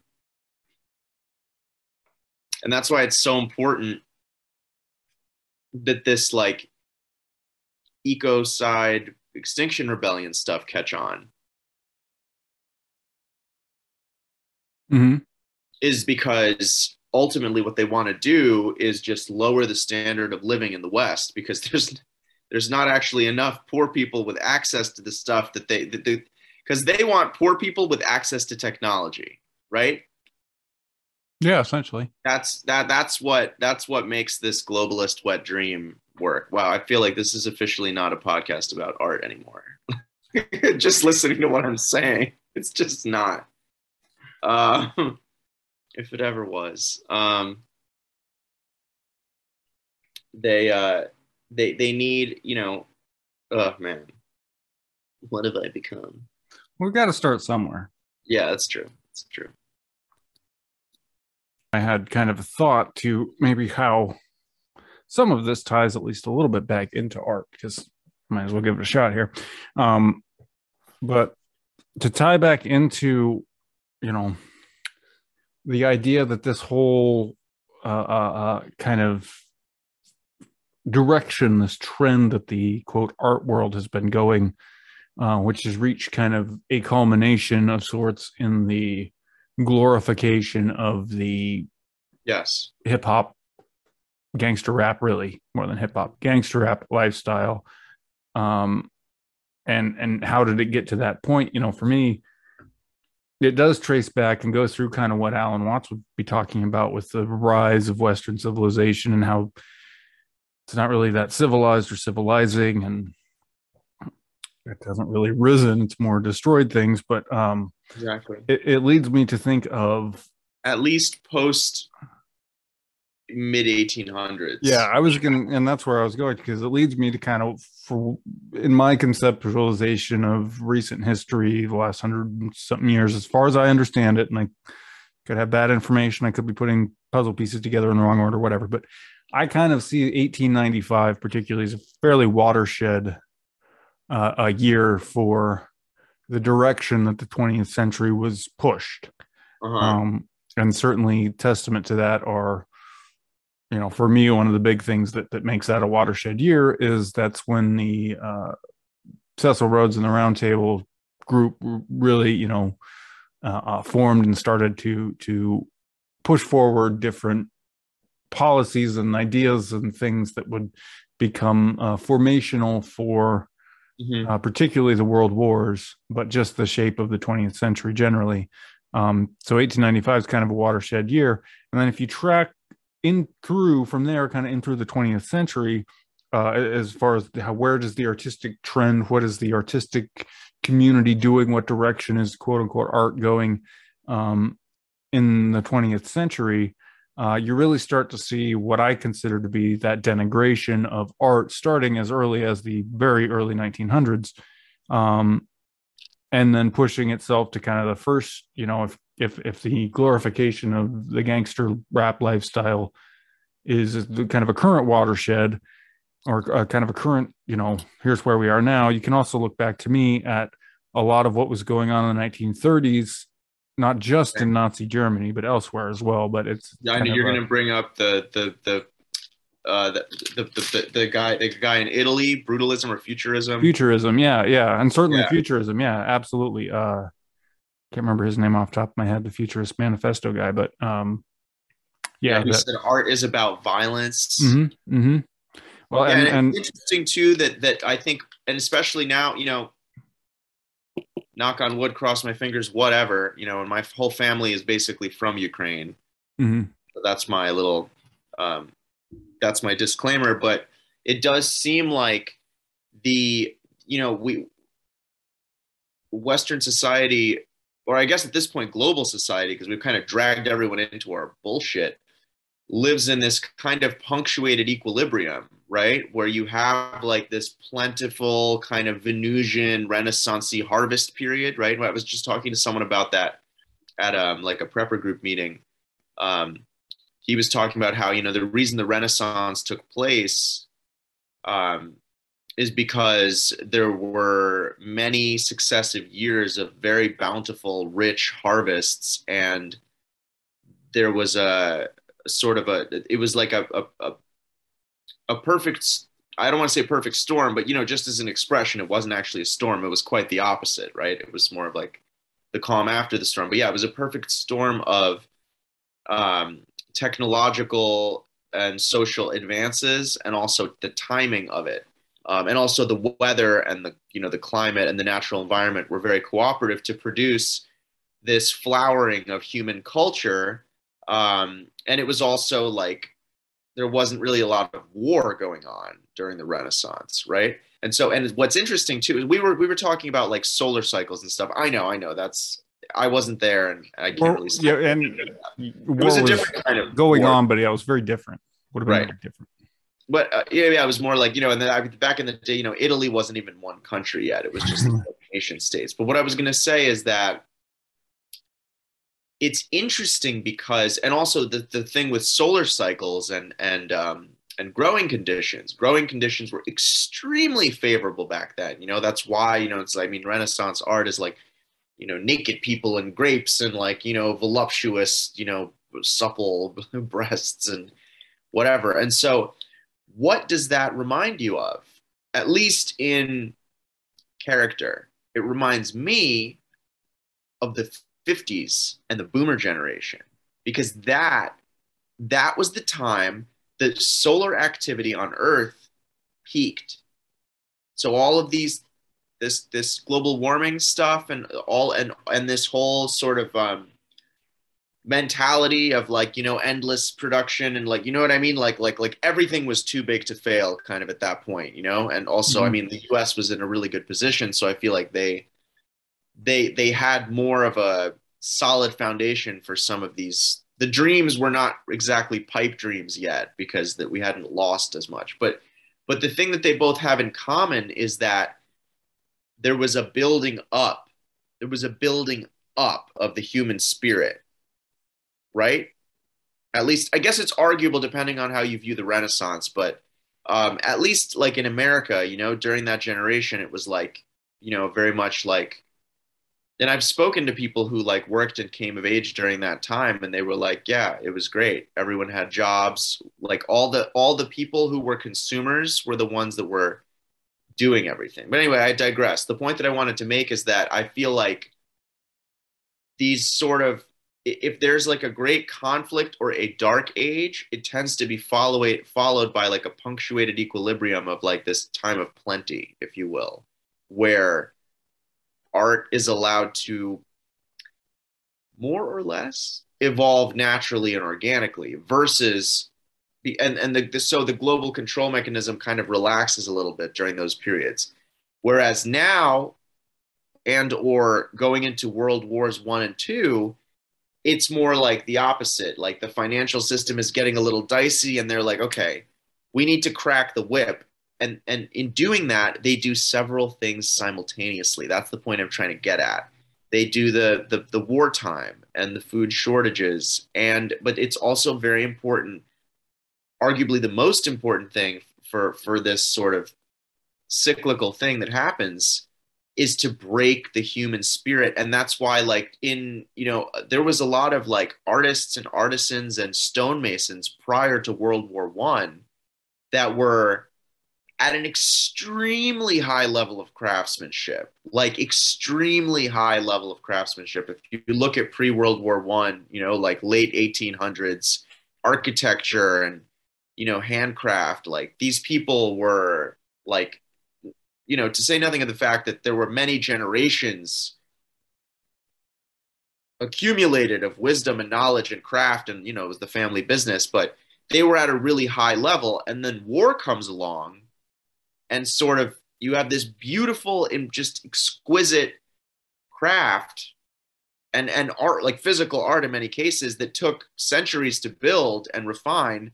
and that's why it's so important that this like ecocide extinction rebellion stuff catch on hmm is because ultimately what they want to do is just lower the standard of living in the west because there's there's not actually enough poor people with access to the stuff that they because they, they want poor people with access to technology right Yeah, essentially. that's that that's what that's what makes this globalist wet dream work. Wow i feel like this is officially not a podcast about art anymore. Just listening to what i'm saying. It's just not. Uh, if it ever was. Um, they uh, they they need you know oh man. What have i become? We've got to start somewhere. yeah that's true. That's true. I had kind of a thought to maybe how some of this ties at least a little bit back into art because might as well give it a shot here. Um, but to tie back into, you know, the idea that this whole uh, uh, uh, kind of direction, this trend that the quote art world has been going, uh, which has reached kind of a culmination of sorts in the glorification of the yes hip hop gangster rap really more than hip hop gangster rap lifestyle. Um and and how did it get to that point? You know for me it does trace back and go through kind of what Alan Watts would be talking about with the rise of Western civilization and how it's not really that civilized or civilizing and it hasn't really risen. It's more destroyed things but um exactly. it, it leads me to think of at least post mid 1800s Yeah, I was gonna, and that's where I was going because it leads me to kind of, for in my conceptualization of recent history, the last hundred something years, as far as I understand it, and I could have bad information, I could be putting puzzle pieces together in the wrong order, whatever. But I kind of see 1895, particularly, as a fairly watershed uh, a year for the direction that the 20th century was pushed uh-huh. um, and certainly testament to that are you know for me one of the big things that that makes that a watershed year is that's when the uh, Cecil Rhodes and the Roundtable group really you know uh, uh, formed and started to to push forward different policies and ideas and things that would become uh, formational for Mhm. uh, particularly the world wars, but just the shape of the 20th century generally. Um, so 1895 is kind of a watershed year. And then if you track in through from there, kind of in through the 20th century, uh, as far as how, where does the artistic trend, what is the artistic community doing, what direction is quote unquote art going um, in the 20th century, uh, you really start to see what I consider to be that denigration of art starting as early as the very early 1900s. Um, and then pushing itself to kind of the first, you know, if if if the glorification of the gangster rap lifestyle is the kind of a current watershed or a kind of a current, you know, here's where we are now. You can also look back to me at a lot of what was going on in the 1930s, not just in Nazi Germany, but elsewhere as well. But it's Yeah, I know you're going to bring up the the the uh the, the, the, the, the guy the guy in Italy brutalism or futurism futurism yeah yeah and certainly Yeah. futurism yeah absolutely uh can't remember his name off the top of my head the futurist manifesto guy but um yeah, who that, said art is about violence hmm hmm well Yeah, and, and, and it's interesting too that that I think, and especially now, you know, knock on wood, cross my fingers, whatever. You know, and my whole family is basically from Ukraine. mhm, So that's my little, um, that's my disclaimer. But it does seem like the you know we western society or i guess at this point global society because we've kind of dragged everyone into our bullshit lives in this kind of punctuated equilibrium right? Where you have like this plentiful kind of venusian renaissancey harvest period right? I was just talking to someone about that at um like a prepper group meeting. Um he was talking about how you know the reason the renaissance took place um is because there were many successive years of very bountiful, rich harvests, and there was a sort of a it was like a a, a perfect I don't want to say perfect storm, but you know, just as an expression, it wasn't actually a storm. It was quite the opposite, right? It was more of like the calm after the storm. But yeah, it was a perfect storm of um, technological and social advances, and also the timing of it um, and also the weather and the you know the climate and the natural environment were very cooperative to produce this flowering of human culture um, and it was also like there wasn't really a lot of war going on during the renaissance right and so and what's interesting too is we were we were talking about like solar cycles and stuff i know i know that's i wasn't there and i can't Well, really yeah, and it was a different kind of going war. on, but yeah, it was very different. Would have been Right. different. But uh, yeah, yeah, it was more like you know, and then I, back in the day, you know, Italy wasn't even one country yet; it was just nation states. But what I was going to say is that it's interesting because, and also the the thing with solar cycles and and um, and growing conditions, growing conditions were extremely favorable back then. You know, that's why you know it's I mean, Renaissance art is like you know naked people and grapes and like you know voluptuous you know supple breasts and whatever and so what does that remind you of? At least in character. It reminds me of the 50s and the boomer generation because that that was the time that solar activity on earth peaked. So all of these this this global warming stuff and all and and this whole sort of um, mentality of like you know endless production and like you know what I mean? Like like like everything was too big to fail kind of at that point you know? And also I Mhm. mean the US was in a really good position so I feel like they they they had more of a solid foundation for some of these. The dreams were not exactly pipe dreams yet because that we hadn't lost as much but but the thing that they both have in common is that there was a building up there was a building up of the human spirit right? At least i guess it's arguable depending on how you view the renaissance but um, at least like in america you know during that generation it was like you know very much like and i've spoken to people who like worked and came of age during that time and they were like yeah it was great. Everyone had jobs. Like all the all the people who were consumers were the ones that were doing everything. But anyway i digress. The point that i wanted to make is that i feel like these sort of if there's like a great conflict or a dark age it tends to be follow followed by like a punctuated equilibrium of like this time of plenty if you will where art is allowed to more or less evolve naturally and organically versus the and and the, the so the global control mechanism kind of relaxes a little bit during those periods. Whereas now and or going into world wars 1 and 2 it's more like the opposite. Like the financial system is getting a little dicey and they're like okay we need to crack the whip. And and in doing that they do several things simultaneously. That's the point i'm trying to get at. They do the the, the wartime and the food shortages. And but it's also very important arguably the most important thing for for this sort of cyclical thing that happens is to break the human spirit. And that's why like in you know there was a lot of like artists and artisans and stonemasons prior to world war one that were at an extremely high level of craftsmanship like extremely high level of craftsmanship. If you look at pre-world war one you know like late 1800s architecture and you know handcraft like these people were like you know to say nothing of the fact that there were many generations accumulated of wisdom and knowledge and craft and you know it was the family business but they were at a really high level. And then war comes along and sort of you have this beautiful and just exquisite craft and and art like physical art in many cases that took centuries to build and refine.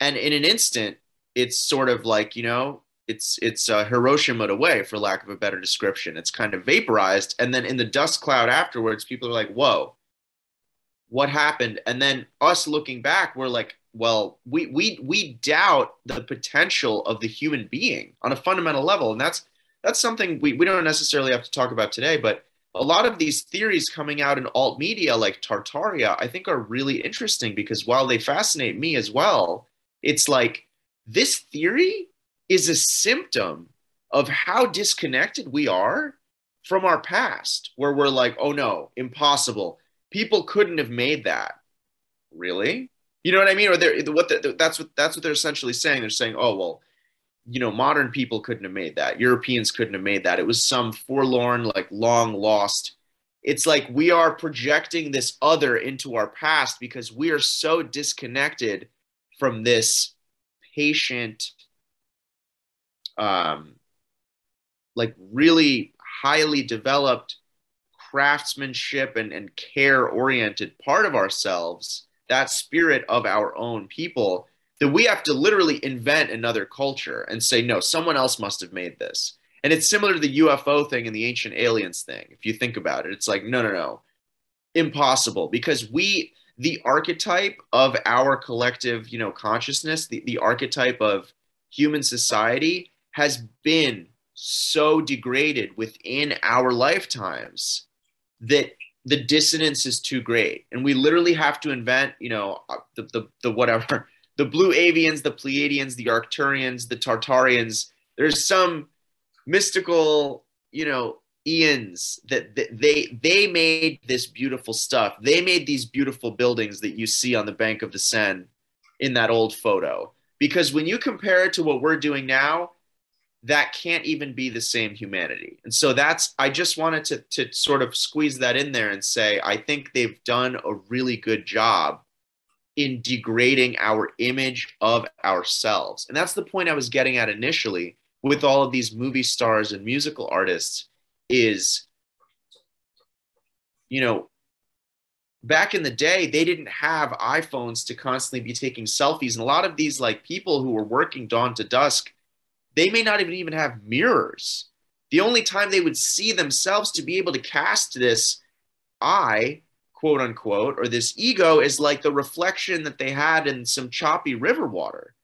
And in an instant it's sort of like you know it's it's uh, hiroshima away for lack of a better description. It's kind of vaporized and then in the dust cloud afterwards people are like whoa. What happened? And then us looking back we're like well we we we doubt the potential of the human being on a fundamental level. And that's that's something we, we don't necessarily have to talk about today but a lot of these theories coming out in alt media like tartaria i think are really interesting because while they fascinate me as well it's like this theory is a symptom of how disconnected we are from our past where we're like oh no impossible people couldn't have made that. Really? You know what I mean? Or they're what that's what that's what they're essentially saying. They're saying, oh well, you know, modern people couldn't have made that. Europeans couldn't have made that. It was some forlorn, like long lost. It's like we are projecting this other into our past because we are so disconnected from this patient, um, like really highly developed craftsmanship and, and care oriented part of ourselves, that spirit of our own people, that we have to literally invent another culture and say, no, someone else must have made this. And it's similar to the UFO thing and the ancient aliens thing. If you think about it, it's like, no, no, no, impossible because we, the archetype of our collective, you know, consciousness, the, the archetype of human society has been so degraded within our lifetimes that the dissonance is too great. And we literally have to invent you know uh, the, the, the whatever the blue avians the pleiadians the arcturians the tartarians. There's some mystical you know eons that, that they they made this beautiful stuff. They made these beautiful buildings that you see on the bank of the seine in that old photo. Because when you compare it to what we're doing now that can't even be the same humanity. And so that's, I just wanted to, to sort of squeeze that in there and say, I think they've done a really good job in degrading our image of ourselves. And that's the point I was getting at initially with all of these movie stars and musical artists is, you know, back in the day, they didn't have iPhones to constantly be taking selfies. And a lot of these like people who were working dawn to dusk they may not even even have mirrors. The only time they would see themselves to be able to cast this I, quote unquote, or this ego is like the reflection that they had in some choppy river water.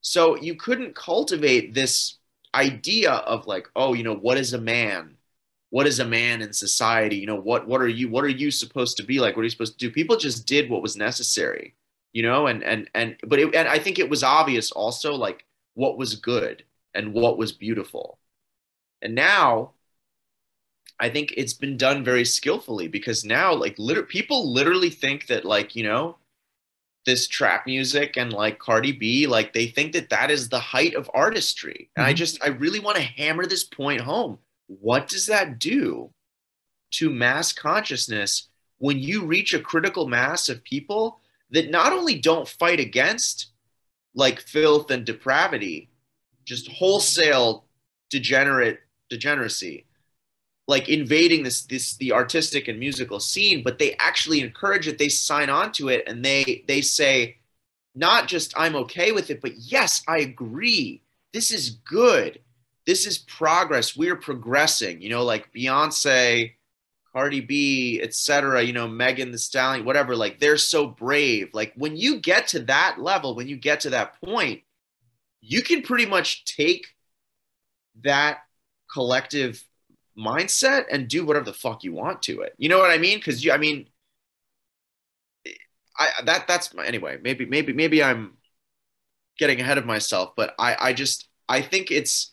So you couldn't cultivate this idea of like, oh, you know, what is a man? What is a man in society? You know, what what are you what are you supposed to be like? What are you supposed to do? People just did what was necessary, you know, and and and but it, and I think it was obvious also like what was good and what was beautiful. And now I think it's been done very skillfully because now like liter- people literally think that like, you know, this trap music and like Cardi B, like they think that that is the height of artistry. And mm-hmm. I just, I really want to hammer this point home. What does that do to mass consciousness when you reach a critical mass of people that not only don't fight against like filth and depravity, just wholesale degenerate degeneracy like invading this this the artistic and musical scene but they actually encourage it. They sign on to it and they they say not just i'm okay with it but yes i agree. This is good. This is progress. We're progressing you know like beyonce cardi b etc you know megan thee stallion whatever like they're so brave. Like when you get to that level when you get to that point you can pretty much take that collective mindset and do whatever the fuck you want to it. You know what I mean? Because you, I mean, I that that's my anyway. Maybe maybe maybe I'm getting ahead of myself, but I I just I think it's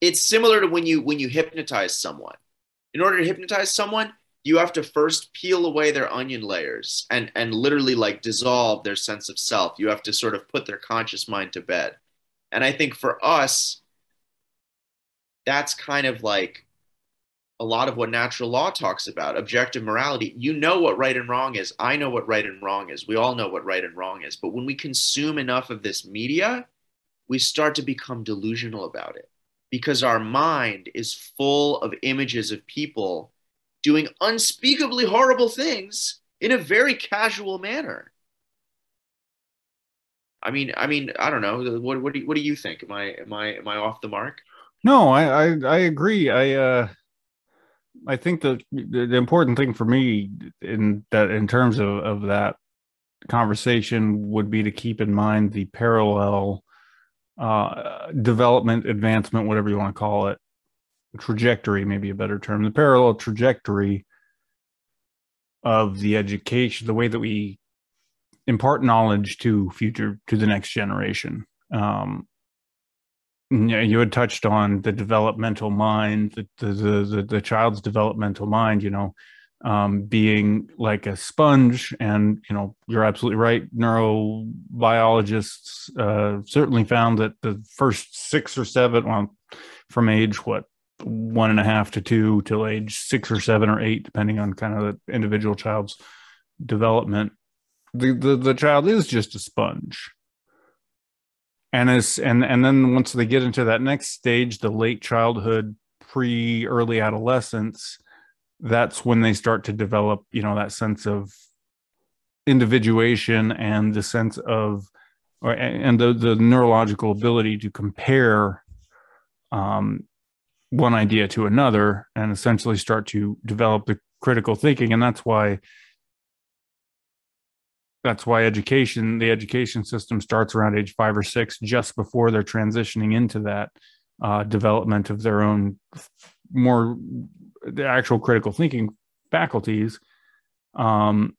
it's similar to when you when you hypnotize someone. In order to hypnotize someone, you have to first peel away their onion layers and and literally like dissolve their sense of self. You have to sort of put their conscious mind to bed. And i think for us that's kind of like a lot of what natural law talks about objective morality. You know what right and wrong is. I know what right and wrong is. We all know what right and wrong is. But when we consume enough of this media we start to become delusional about it because our mind is full of images of people doing unspeakably horrible things in a very casual manner. I mean, I mean, I don't know. What what do you, what do you think? Am I am I am I off the mark? No, I I, I agree. I uh I think the, the important thing for me in that in terms of of that conversation would be to keep in mind the parallel uh development advancement whatever you want to call it trajectory maybe a better term the parallel trajectory of the education the way that we impart knowledge to future to the next generation. Um, you had touched on the developmental mind, the the the, the child's developmental mind. You know, um, being like a sponge, and you know, you're absolutely right. Neurobiologists uh, certainly found that the first six or seven, well, from age what one and a half to two till age six or seven or eight, depending on kind of the individual child's development, the, the the child is just a sponge. And as and and then once they get into that next stage the late childhood pre early adolescence that's when they start to develop you know that sense of individuation and the sense of or, and the, the neurological ability to compare um, one idea to another and essentially start to develop the critical thinking. And that's why that's why education the education system starts around age five or six just before they're transitioning into that uh, development of their own more the actual critical thinking faculties. Um,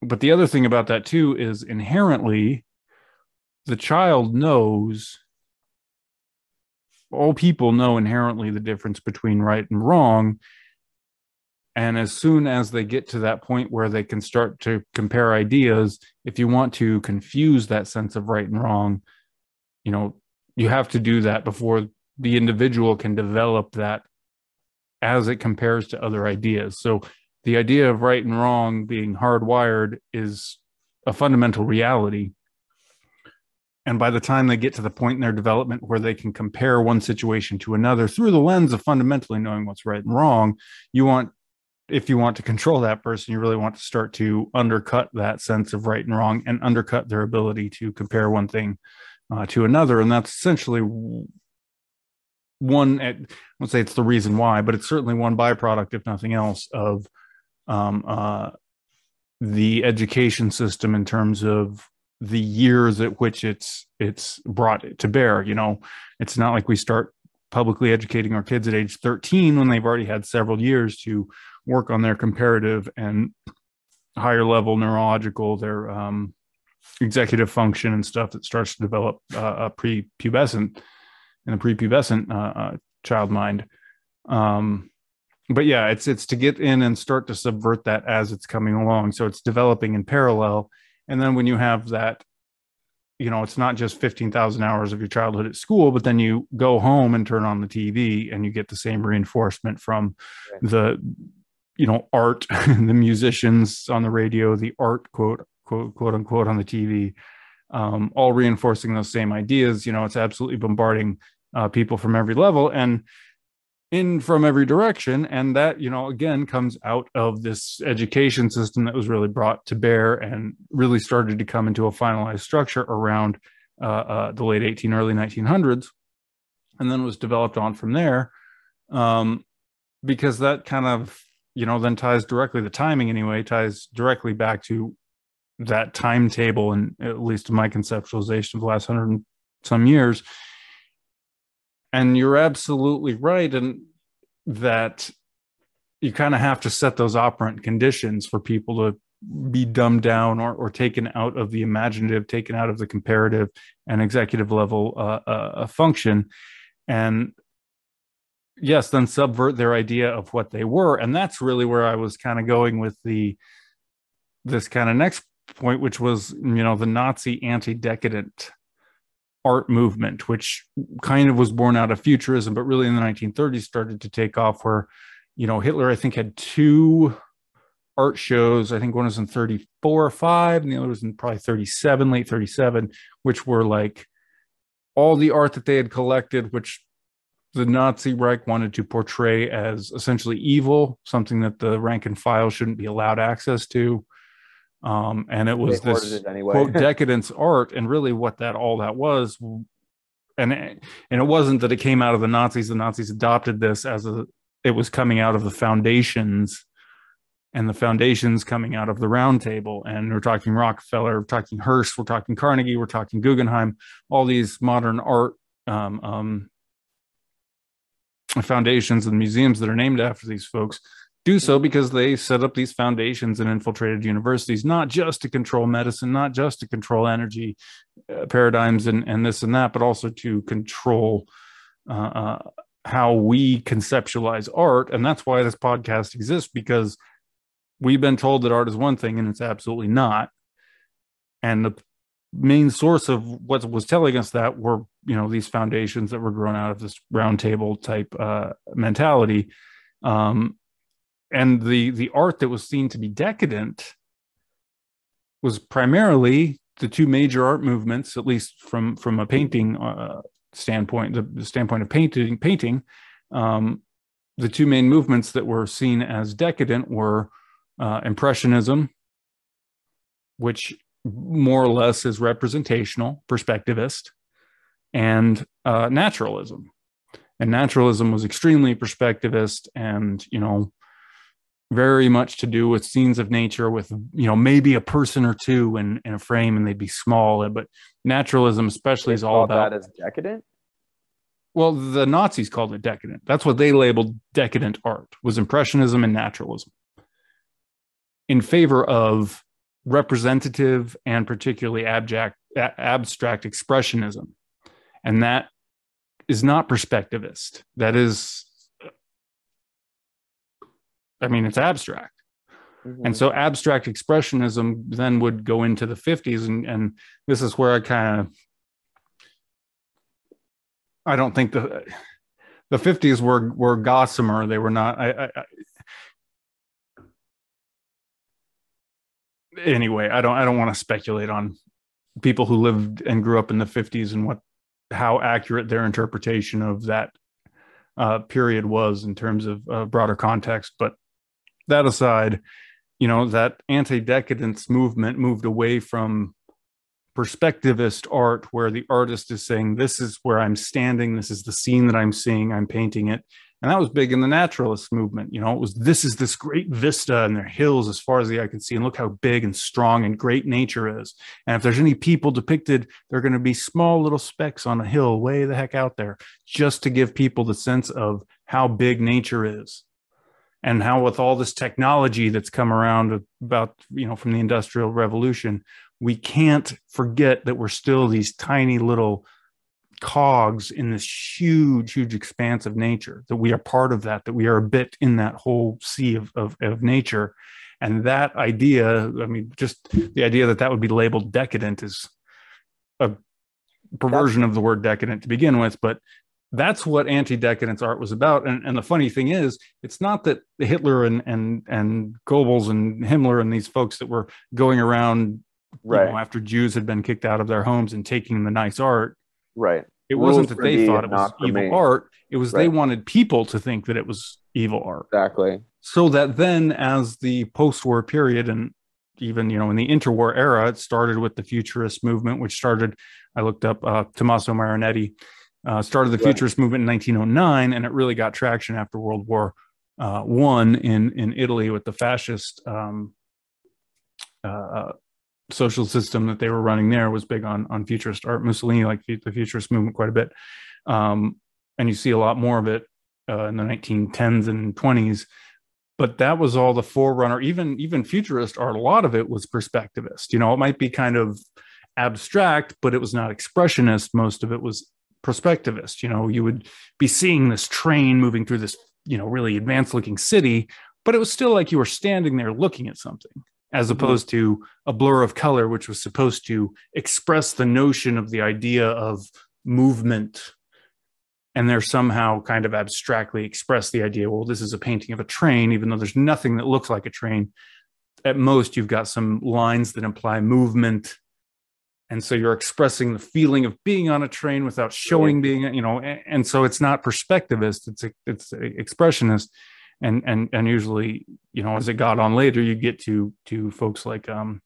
but the other thing about that too is inherently the child knows all people know inherently the difference between right and wrong and as soon as they get to that point where they can start to compare ideas, if you want to confuse that sense of right and wrong, you know, you have to do that before the individual can develop that as it compares to other ideas. So the idea of right and wrong being hardwired is a fundamental reality. And by the time they get to the point in their development where they can compare one situation to another through the lens of fundamentally knowing what's right and wrong, you want if you want to control that person, you really want to start to undercut that sense of right and wrong and undercut their ability to compare one thing uh, to another. And that's essentially one, I won't say it's the reason why, but it's certainly one byproduct, if nothing else, of um, uh, the education system in terms of the years at which it's it's brought to bear. You know, it's not like we start publicly educating our kids at age 13 when they've already had several years to work on their comparative and higher level neurological, their um, executive function and stuff that starts to develop uh, a pre-pubescent in a pre-pubescent uh, uh, child mind. Um, but yeah, it's it's to get in and start to subvert that as it's coming along. So it's developing in parallel, and then when you have that, you know, it's not just fifteen thousand hours of your childhood at school, but then you go home and turn on the TV and you get the same reinforcement from the you know art and the musicians on the radio the art quote quote quote unquote on the tv um, all reinforcing those same ideas. You know it's absolutely bombarding uh, people from every level. And in from every direction and that you know again comes out of this education system that was really brought to bear and really started to come into a finalized structure around uh, uh, the late 18 early 1900s and then was developed on from there um, because that kind of you know then ties directly the timing anyway ties directly back to that timetable and at least my conceptualization of the last hundred and some years and you're absolutely right and that you kind of have to set those operant conditions for people to be dumbed down or, or taken out of the imaginative taken out of the comparative and executive level uh, uh, function. And yes then subvert their idea of what they were. And that's really where i was kind of going with the this kind of next point which was you know the nazi anti-decadent art movement which kind of was born out of futurism but really in the 1930s started to take off where you know hitler i think had two art shows i think one was in 34 or 5 and the other was in probably 37 late 37 which were like all the art that they had collected which the Nazi Reich wanted to portray as essentially evil, something that the rank and file shouldn't be allowed access to. Um, and it was They this it anyway. quote decadence art, and really what that all that was, and and it wasn't that it came out of the Nazis. The Nazis adopted this as a it was coming out of the foundations, and the foundations coming out of the Round Table. And we're talking Rockefeller, we're talking Hearst, we're talking Carnegie, we're talking Guggenheim, all these modern art um, um, foundations and museums that are named after these folks do so because they set up these foundations and infiltrated universities, not just to control medicine, not just to control energy uh, paradigms and, and this and that, but also to control uh, uh, how we conceptualize art. And that's why this podcast exists because we've been told that art is one thing and it's absolutely not. And the main source of what was telling us that were, you know, these foundations that were grown out of this roundtable type uh, mentality. Um, and the the art that was seen to be decadent was primarily the two major art movements, at least from from a painting uh, standpoint, the, the standpoint of painting painting. Um, the two main movements that were seen as decadent were uh, impressionism, which more or less is representational, perspectivist, and uh, naturalism. And naturalism was extremely perspectivist, and you know very much to do with scenes of nature with you know maybe a person or two in, in a frame and they'd be small uh, but naturalism especially is all about that as decadent. well the nazis called it decadent. That's what they labeled decadent art was impressionism and naturalism. In favor of representative and particularly abject abstract expressionism. And that is not perspectivist. That is i mean it's abstract Mhm. and so abstract expressionism then would go into the 50s and, and this is where i kind of i don't think the the 50s were were gossamer they were not i, I, I anyway i don't i don't want to speculate on people who lived and grew up in the 50s and what how accurate their interpretation of that uh, period was in terms of uh, broader context but that aside you know that anti-decadence movement moved away from perspectivist art where the artist is saying this is where i'm standing. This is the scene that i'm seeing. I'm painting it. And that was big in the naturalist movement you know? It was this is this great vista and there are hills as far as the eye can see and look how big and strong and great nature is. And if there's any people depicted they're going to be small little specks on a hill way the heck out there just to give people the sense of how big nature is and how with all this technology that's come around about you know from the industrial revolution we can't forget that we're still these tiny little cogs in this huge huge expanse of nature that we are part of that that we are a bit in that whole sea of, of, of nature. And that idea i mean just the idea that that would be labeled decadent is a perversion of the word decadent to begin with but that's what anti-decadence art was about. And, and the funny thing is, it's not that Hitler and and and Goebbels and Himmler and these folks that were going around you right, know, after Jews had been kicked out of their homes and taking the nice art. right. It Rules wasn't that they thought it was evil me. art. It was they wanted people to think that it was evil art Exactly. so that then as the post-war period and even you know in the interwar era it started with the futurist movement which started i looked up uh, tommaso marinetti uh, started the Right. futurist movement in 1909 and it really got traction after world war uh, one in in italy with the fascist um, uh, social system that they were running there. Was big on on futurist art. Mussolini like the futurist movement quite a bit. Um, and you see a lot more of it uh, in the 1910s and 20s but that was all the forerunner. Even even futurist art a lot of it was perspectivist. You know it might be kind of abstract but it was not expressionist. Most of it was perspectivist you know you would be seeing this train moving through this you know really advanced looking city but it was still like you were standing there looking at something as mm-hmm. opposed to a blur of color which was supposed to express the notion of the idea of movement and they're somehow kind of abstractly express the idea well this is a painting of a train even though there's nothing that looks like a train. At most you've got some lines that imply movement and so you're expressing the feeling of being on a train without showing being you know and, and so it's not perspectivist it's it's expressionist and and and usually you know as it got on later you get to to folks like um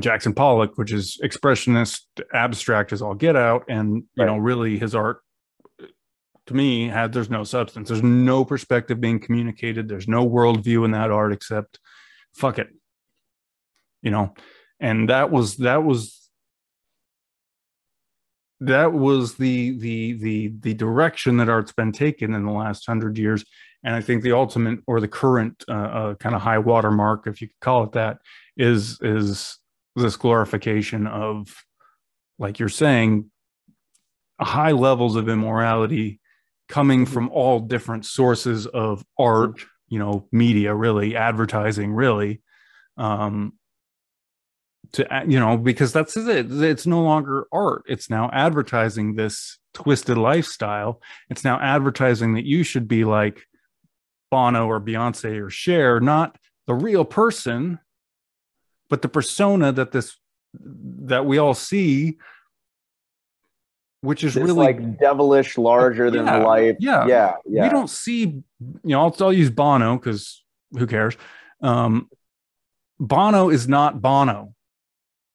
Jackson Pollock, which is expressionist, abstract as all get out, and you right. know, really his art to me had there's no substance. There's no perspective being communicated. There's no worldview in that art except fuck it. You know, and that was that was that was the the the the direction that art's been taken in the last hundred years and i think the ultimate or the current uh, uh, kind of high watermark if you could call it that is is this glorification of like you're saying high levels of immorality coming mm-hmm. from all different sources of art mm-hmm. you know media really advertising really um to you know because that's it it's no longer art. It's now advertising this twisted lifestyle. It's now advertising that you should be like bono or beyonce or Cher not the real person but the persona that this that we all see which is it's really like devilish larger than life. yeah. Yeah yeah. we don't see you know i'll, I'll use bono because who cares? Um bono is not bono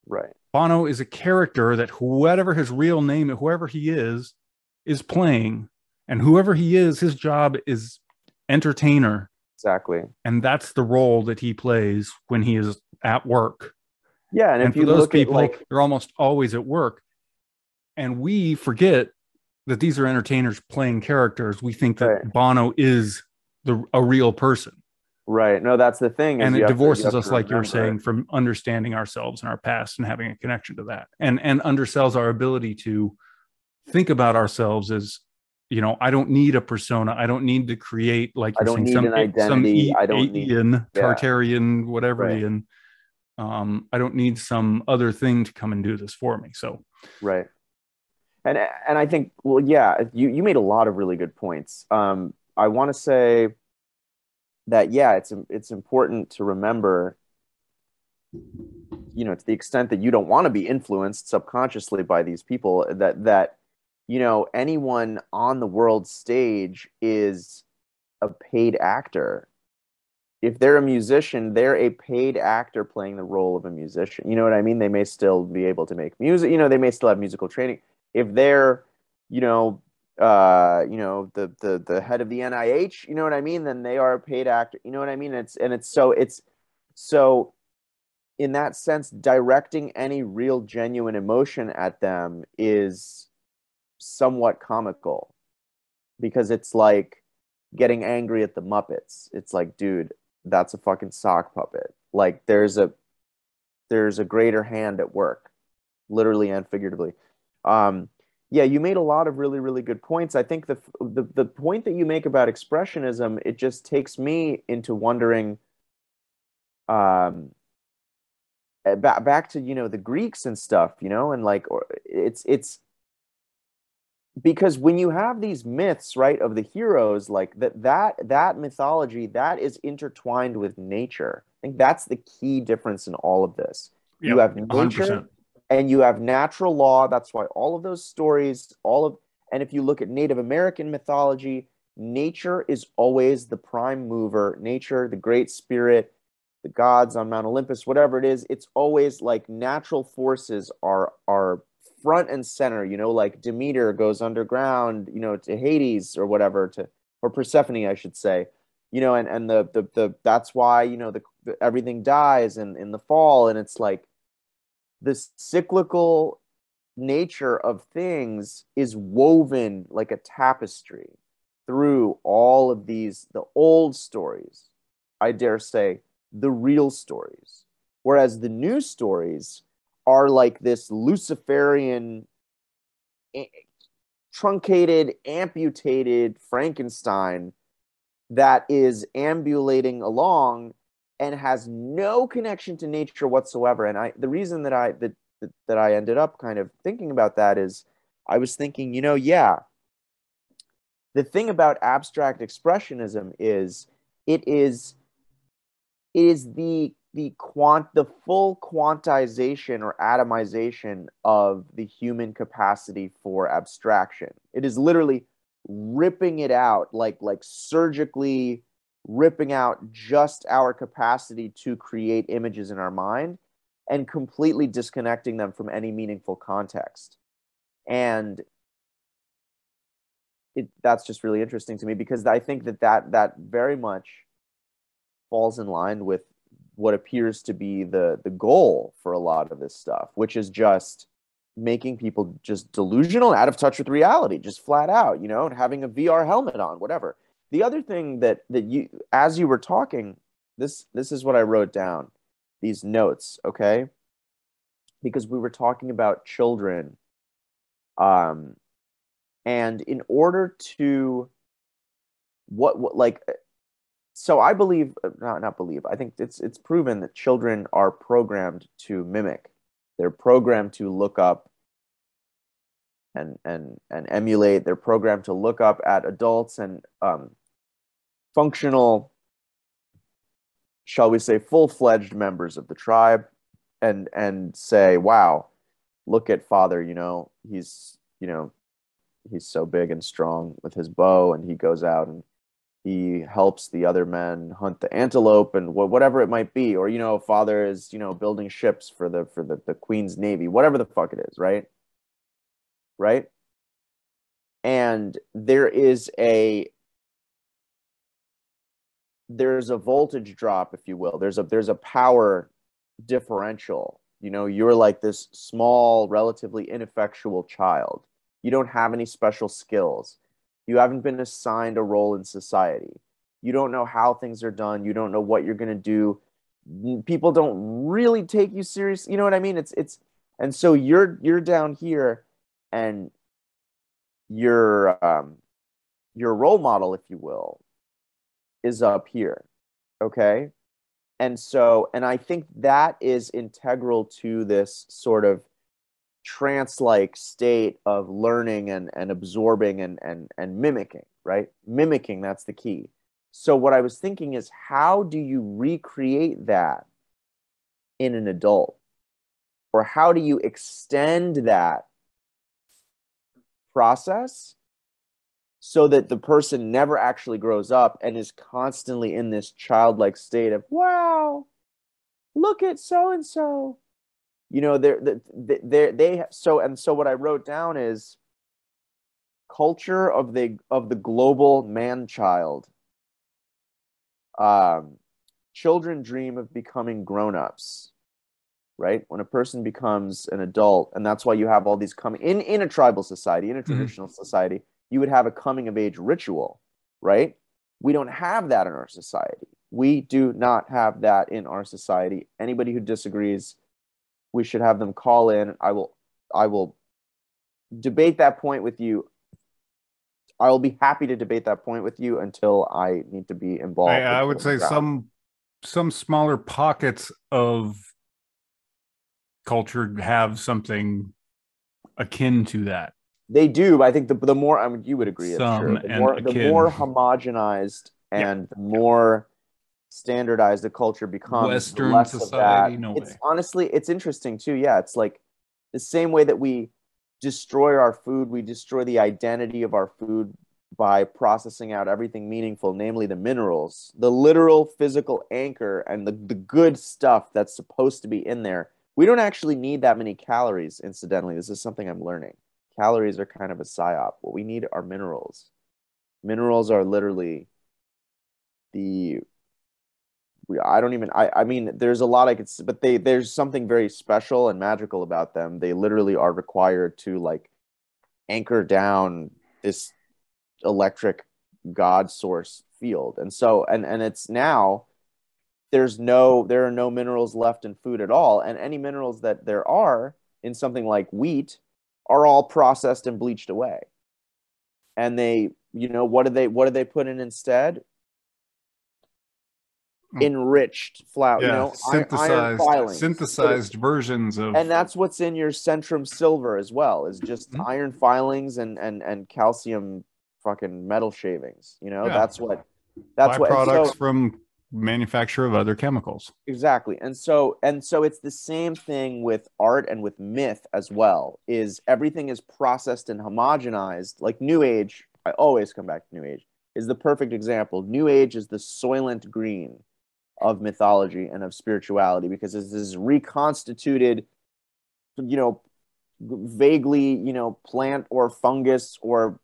right. Bono is a character that whoever his real name whoever he is is playing. And whoever he is his job is entertainer. Exactly. And that's the role that he plays when he is at work. Yeah and, and if you those look people like they're almost always at work. And we forget that these are entertainers playing characters. We think that Right. bono is the a real person right no that's the thing and it have to- divorces us like you were remember- saying from understanding ourselves and our past and having a connection to that and and undersells our ability to think about ourselves as you know i don't need a persona i don't need to create like I you're don't need some, an some identity. E- I don't need- yeah. tartarian whatever Right. Ian. um i don't need some other thing to come and do this for me so right and and i think well yeah you you made a lot of really good points um i want to say that yeah it's it's important to remember you know to the extent that you don't want to be influenced subconsciously by these people that that you know anyone on the world stage is a paid actor. If they're a musician they're a paid actor playing the role of a musician. You know what i mean? They may still be able to make music you know they may still have musical training. If they're you know uh you know the the the head of the NIH you know what I mean? Then they are a paid actor you know what I mean? It's and it's so it's so in that sense directing any real genuine emotion at them is somewhat comical because it's like getting angry at the muppets. It's like dude that's a fucking sock puppet. Like there's a there's a greater hand at work literally and figuratively. Um, yeah, you made a lot of really, really good points. I think the, the the point that you make about expressionism, it just takes me into wondering, um, back back to you know the Greeks and stuff, you know, and like or it's it's because when you have these myths, right, of the heroes, like that that that mythology that is intertwined with nature. I think that's the key difference in all of this. you have nature 100%. And you have natural law. That's why all of those stories all of and if you look at native american mythology nature is always the prime mover. Nature the great spirit the gods on mount olympus whatever it is it's always like natural forces are are front and center you know like demeter goes underground you know to hades or whatever to or persephone i should say you know and and the the, the that's why you know the, the everything dies in in the fall. And it's like the cyclical nature of things is woven like a tapestry through all of these the old stories i dare say the real stories. Whereas the new stories are like this luciferian eh, truncated amputated frankenstein that is ambulating along and has no connection to nature whatsoever. And I, the reason that I that that I ended up kind of thinking about that is, I was thinking, you know, yeah. The thing about abstract expressionism is it is it is the the quant the full quantization or atomization of the human capacity for abstraction. It is literally ripping it out like like surgically ripping out just our capacity to create images in our mind and completely disconnecting them from any meaningful context. And it, that's just really interesting to me because I think that that, that very much falls in line with what appears to be the, the goal for a lot of this stuff, which is just making people just delusional, out of touch with reality, just flat out, you know, and having a VR helmet on, whatever. The other thing that that you as you were talking, this this is what I wrote down, these notes, okay? Because we were talking about children. Um and in order to what, what like so I believe not not believe. I think it's it's proven that children are programmed to mimic. They're programmed to look up and and and emulate. They're programmed to look up at adults and um, functional, shall we say, full-fledged members of the tribe, and and say, "Wow, look at Father. You know, he's you know, he's so big and strong with his bow, and he goes out and he helps the other men hunt the antelope and whatever it might be or you know father is you know building ships for the for the, the queen's navy whatever the fuck it is right right and there is a there's a voltage drop if you will. There's a there's a power differential. You know you're like this small relatively ineffectual child. You don't have any special skills. You haven't been assigned a role in society. You don't know how things are done. You don't know what you're going to do people don't really take you serious you know what i mean? It's it's and so you're you're down here and your um your role model if you will is up here. Okay. And so, and I think that is integral to this sort of trance like state of learning and, and absorbing and, and, and mimicking, right? Mimicking, that's the key. So, what I was thinking is, how do you recreate that in an adult? Or how do you extend that process so that the person never actually grows up and is constantly in this childlike state of wow look at so and so you know they're, they're, they so and so what i wrote down is culture of the of the global man child um children dream of becoming grown-ups right when a person becomes an adult and that's why you have all these coming in in a tribal society in a mm-hmm. traditional mm-hmm. society you would have a coming of age ritual, right? We don't have that in our society. We do not have that in our society. Anybody who disagrees, we should have them call in. I will I will debate that point with you. I will be happy to debate that point with you until I need to be involved. I, I would say some some smaller pockets of culture have something akin to that. They do, I think the the more I mean, you would agree. Some the more the more homogenized and yeah. the more standardized the culture becomes, Western less society. No it's way. honestly, it's interesting too. Yeah, it's like the same way that we destroy our food, we destroy the identity of our food by processing out everything meaningful, namely the minerals, the literal physical anchor, and the, the good stuff that's supposed to be in there. We don't actually need that many calories, incidentally. This is something I'm learning calories are kind of a psyop. What we need are minerals. Minerals are literally the we, I don't even I, I mean there's a lot I could but they there's something very special and magical about them. They literally are required to like anchor down this electric god source field. And so and and it's now there's no there are no minerals left in food at all and any minerals that there are in something like wheat are all processed and bleached away. And they, you know, what do they what do they put in instead? Hmm. Enriched flour, yeah, you know, synthesized, iron synthesized versions of, and that's what's in your Centrum Silver as well. Is just mm-hmm. iron filings and and and calcium fucking metal shavings. You know, yeah. that's what that's what products so, from manufacture of other chemicals. Exactly. And so and so it's the same thing with art and with myth as well. Is everything is processed and homogenized. Like New Age, I always come back to New Age, is the perfect example. New Age is the soylent green of mythology and of spirituality because it's this reconstituted, you know, vaguely, you know, plant or fungus or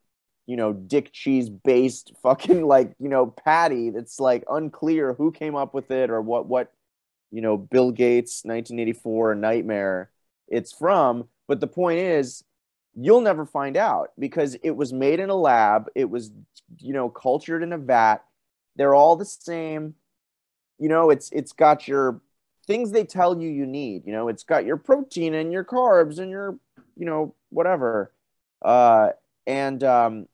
you know, dick cheese based fucking like, you know, patty that's like unclear who came up with it or what, what, you know, Bill Gates 1984 nightmare it's from. But the point is, you'll never find out because it was made in a lab. It was, you know, cultured in a vat. They're all the same. You know, it's it's got your things they tell you you need. You know, it's got your protein and your carbs and your, you know, whatever. Uh, and um,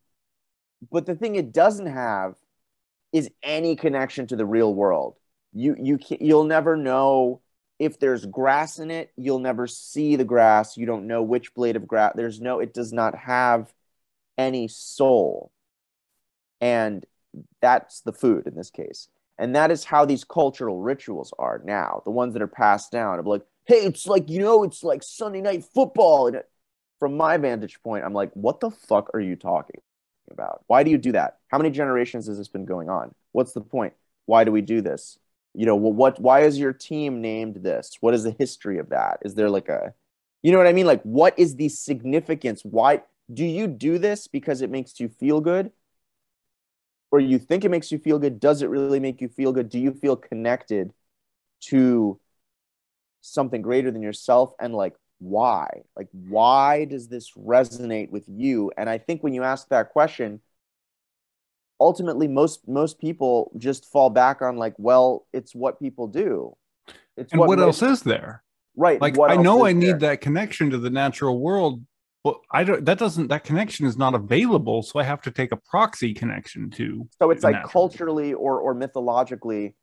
but the thing it doesn't have is any connection to the real world. You you can, you'll never know if there's grass in it. You'll never see the grass. You don't know which blade of grass. There's no. It does not have any soul, and that's the food in this case. And that is how these cultural rituals are now. The ones that are passed down of like, hey, it's like you know, it's like Sunday night football. And from my vantage point, I'm like, what the fuck are you talking about? Why do you do that? How many generations has this been going on? What's the point? Why do we do this? You know, well, what? Why is your team named this? What is the history of that? Is there like a, you know what I mean? Like, what is the significance? Why do you do this because it makes you feel good, or you think it makes you feel good? Does it really make you feel good? Do you feel connected to something greater than yourself? And like, why? Like, why does this resonate with you? And I think when you ask that question, ultimately most most people just fall back on like, well, it's what people do. It's and what, what else is there? Right. Like I know I need there? that connection to the natural world, but I don't that doesn't that connection is not available. So I have to take a proxy connection to so it's like culturally or or mythologically,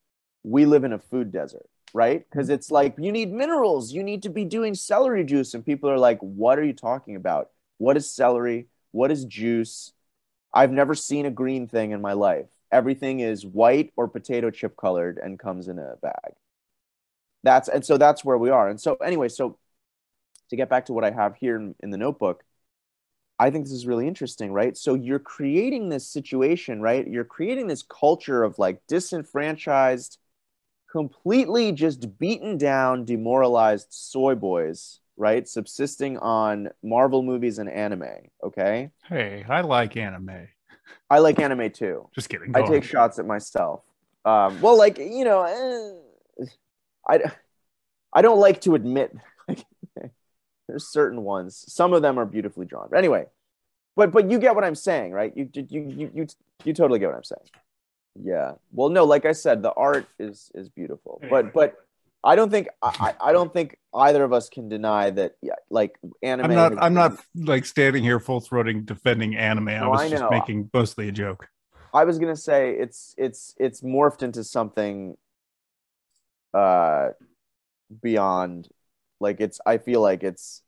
we live in a food desert right? Because mm-hmm. it's like you need minerals, you need to be doing celery juice, and people are like, "What are you talking about? What is celery? What is juice?" I've never seen a green thing in my life. Everything is white or potato chip colored and comes in a bag. That's and so that's where we are. And so anyway, so to get back to what I have here in, in the notebook, I think this is really interesting, right? So you're creating this situation, right? You're creating this culture of like disenfranchised completely just beaten down, demoralized soy boys, right? Subsisting on Marvel movies and anime. Okay. Hey, I like anime. I like anime too. Just kidding. Go I on. take shots at myself. Um, well, like you know, eh, I I don't like to admit like, there's certain ones. Some of them are beautifully drawn. But anyway, but but you get what I'm saying, right? You you you you you totally get what I'm saying. Yeah. Well, no, like I said, the art is is beautiful, but but I don't think I, I don't think either of us can deny that. Yeah, like anime. I'm not. I'm not like standing here full throating defending anime. I was I just making mostly a joke. I was gonna say it's it's it's morphed into something uh beyond like it's I feel like it's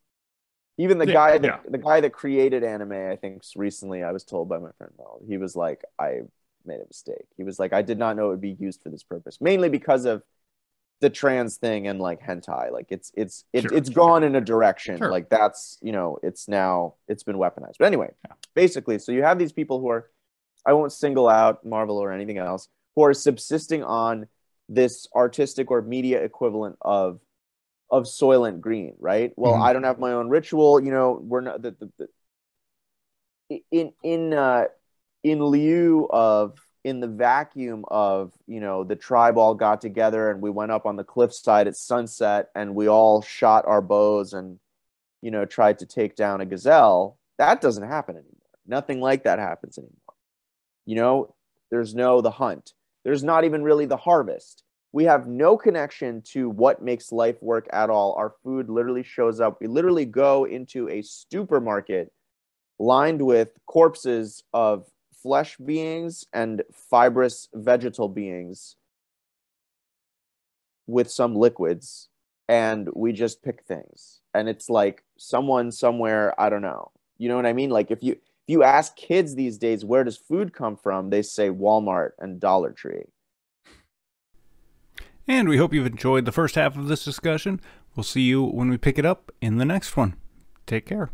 even the yeah, guy that yeah. the guy that created anime I think recently I was told by my friend Mel he was like I made a mistake. He was like, I did not know it would be used for this purpose, mainly because of the trans thing and like hentai. Like it's it's it, sure, it's sure. gone in a direction. Sure. Like that's you know it's now it's been weaponized. But anyway, yeah. basically, so you have these people who are, I won't single out Marvel or anything else, who are subsisting on this artistic or media equivalent of of Soylent Green, right? Well, mm-hmm. I don't have my own ritual. You know, we're not the, the, the in in uh in lieu of in the vacuum of you know the tribe all got together and we went up on the cliffside at sunset and we all shot our bows and you know tried to take down a gazelle that doesn't happen anymore. Nothing like that happens anymore. You know there's no the hunt. There's not even really the harvest. We have no connection to what makes life work at all. Our food literally shows up. We literally go into a supermarket lined with corpses of flesh beings and fibrous vegetal beings with some liquids and we just pick things and it's like someone somewhere i don't know you know what i mean like if you if you ask kids these days where does food come from they say walmart and dollar tree And we hope you've enjoyed the first half of this discussion. We'll see you when we pick it up in the next one. Take care.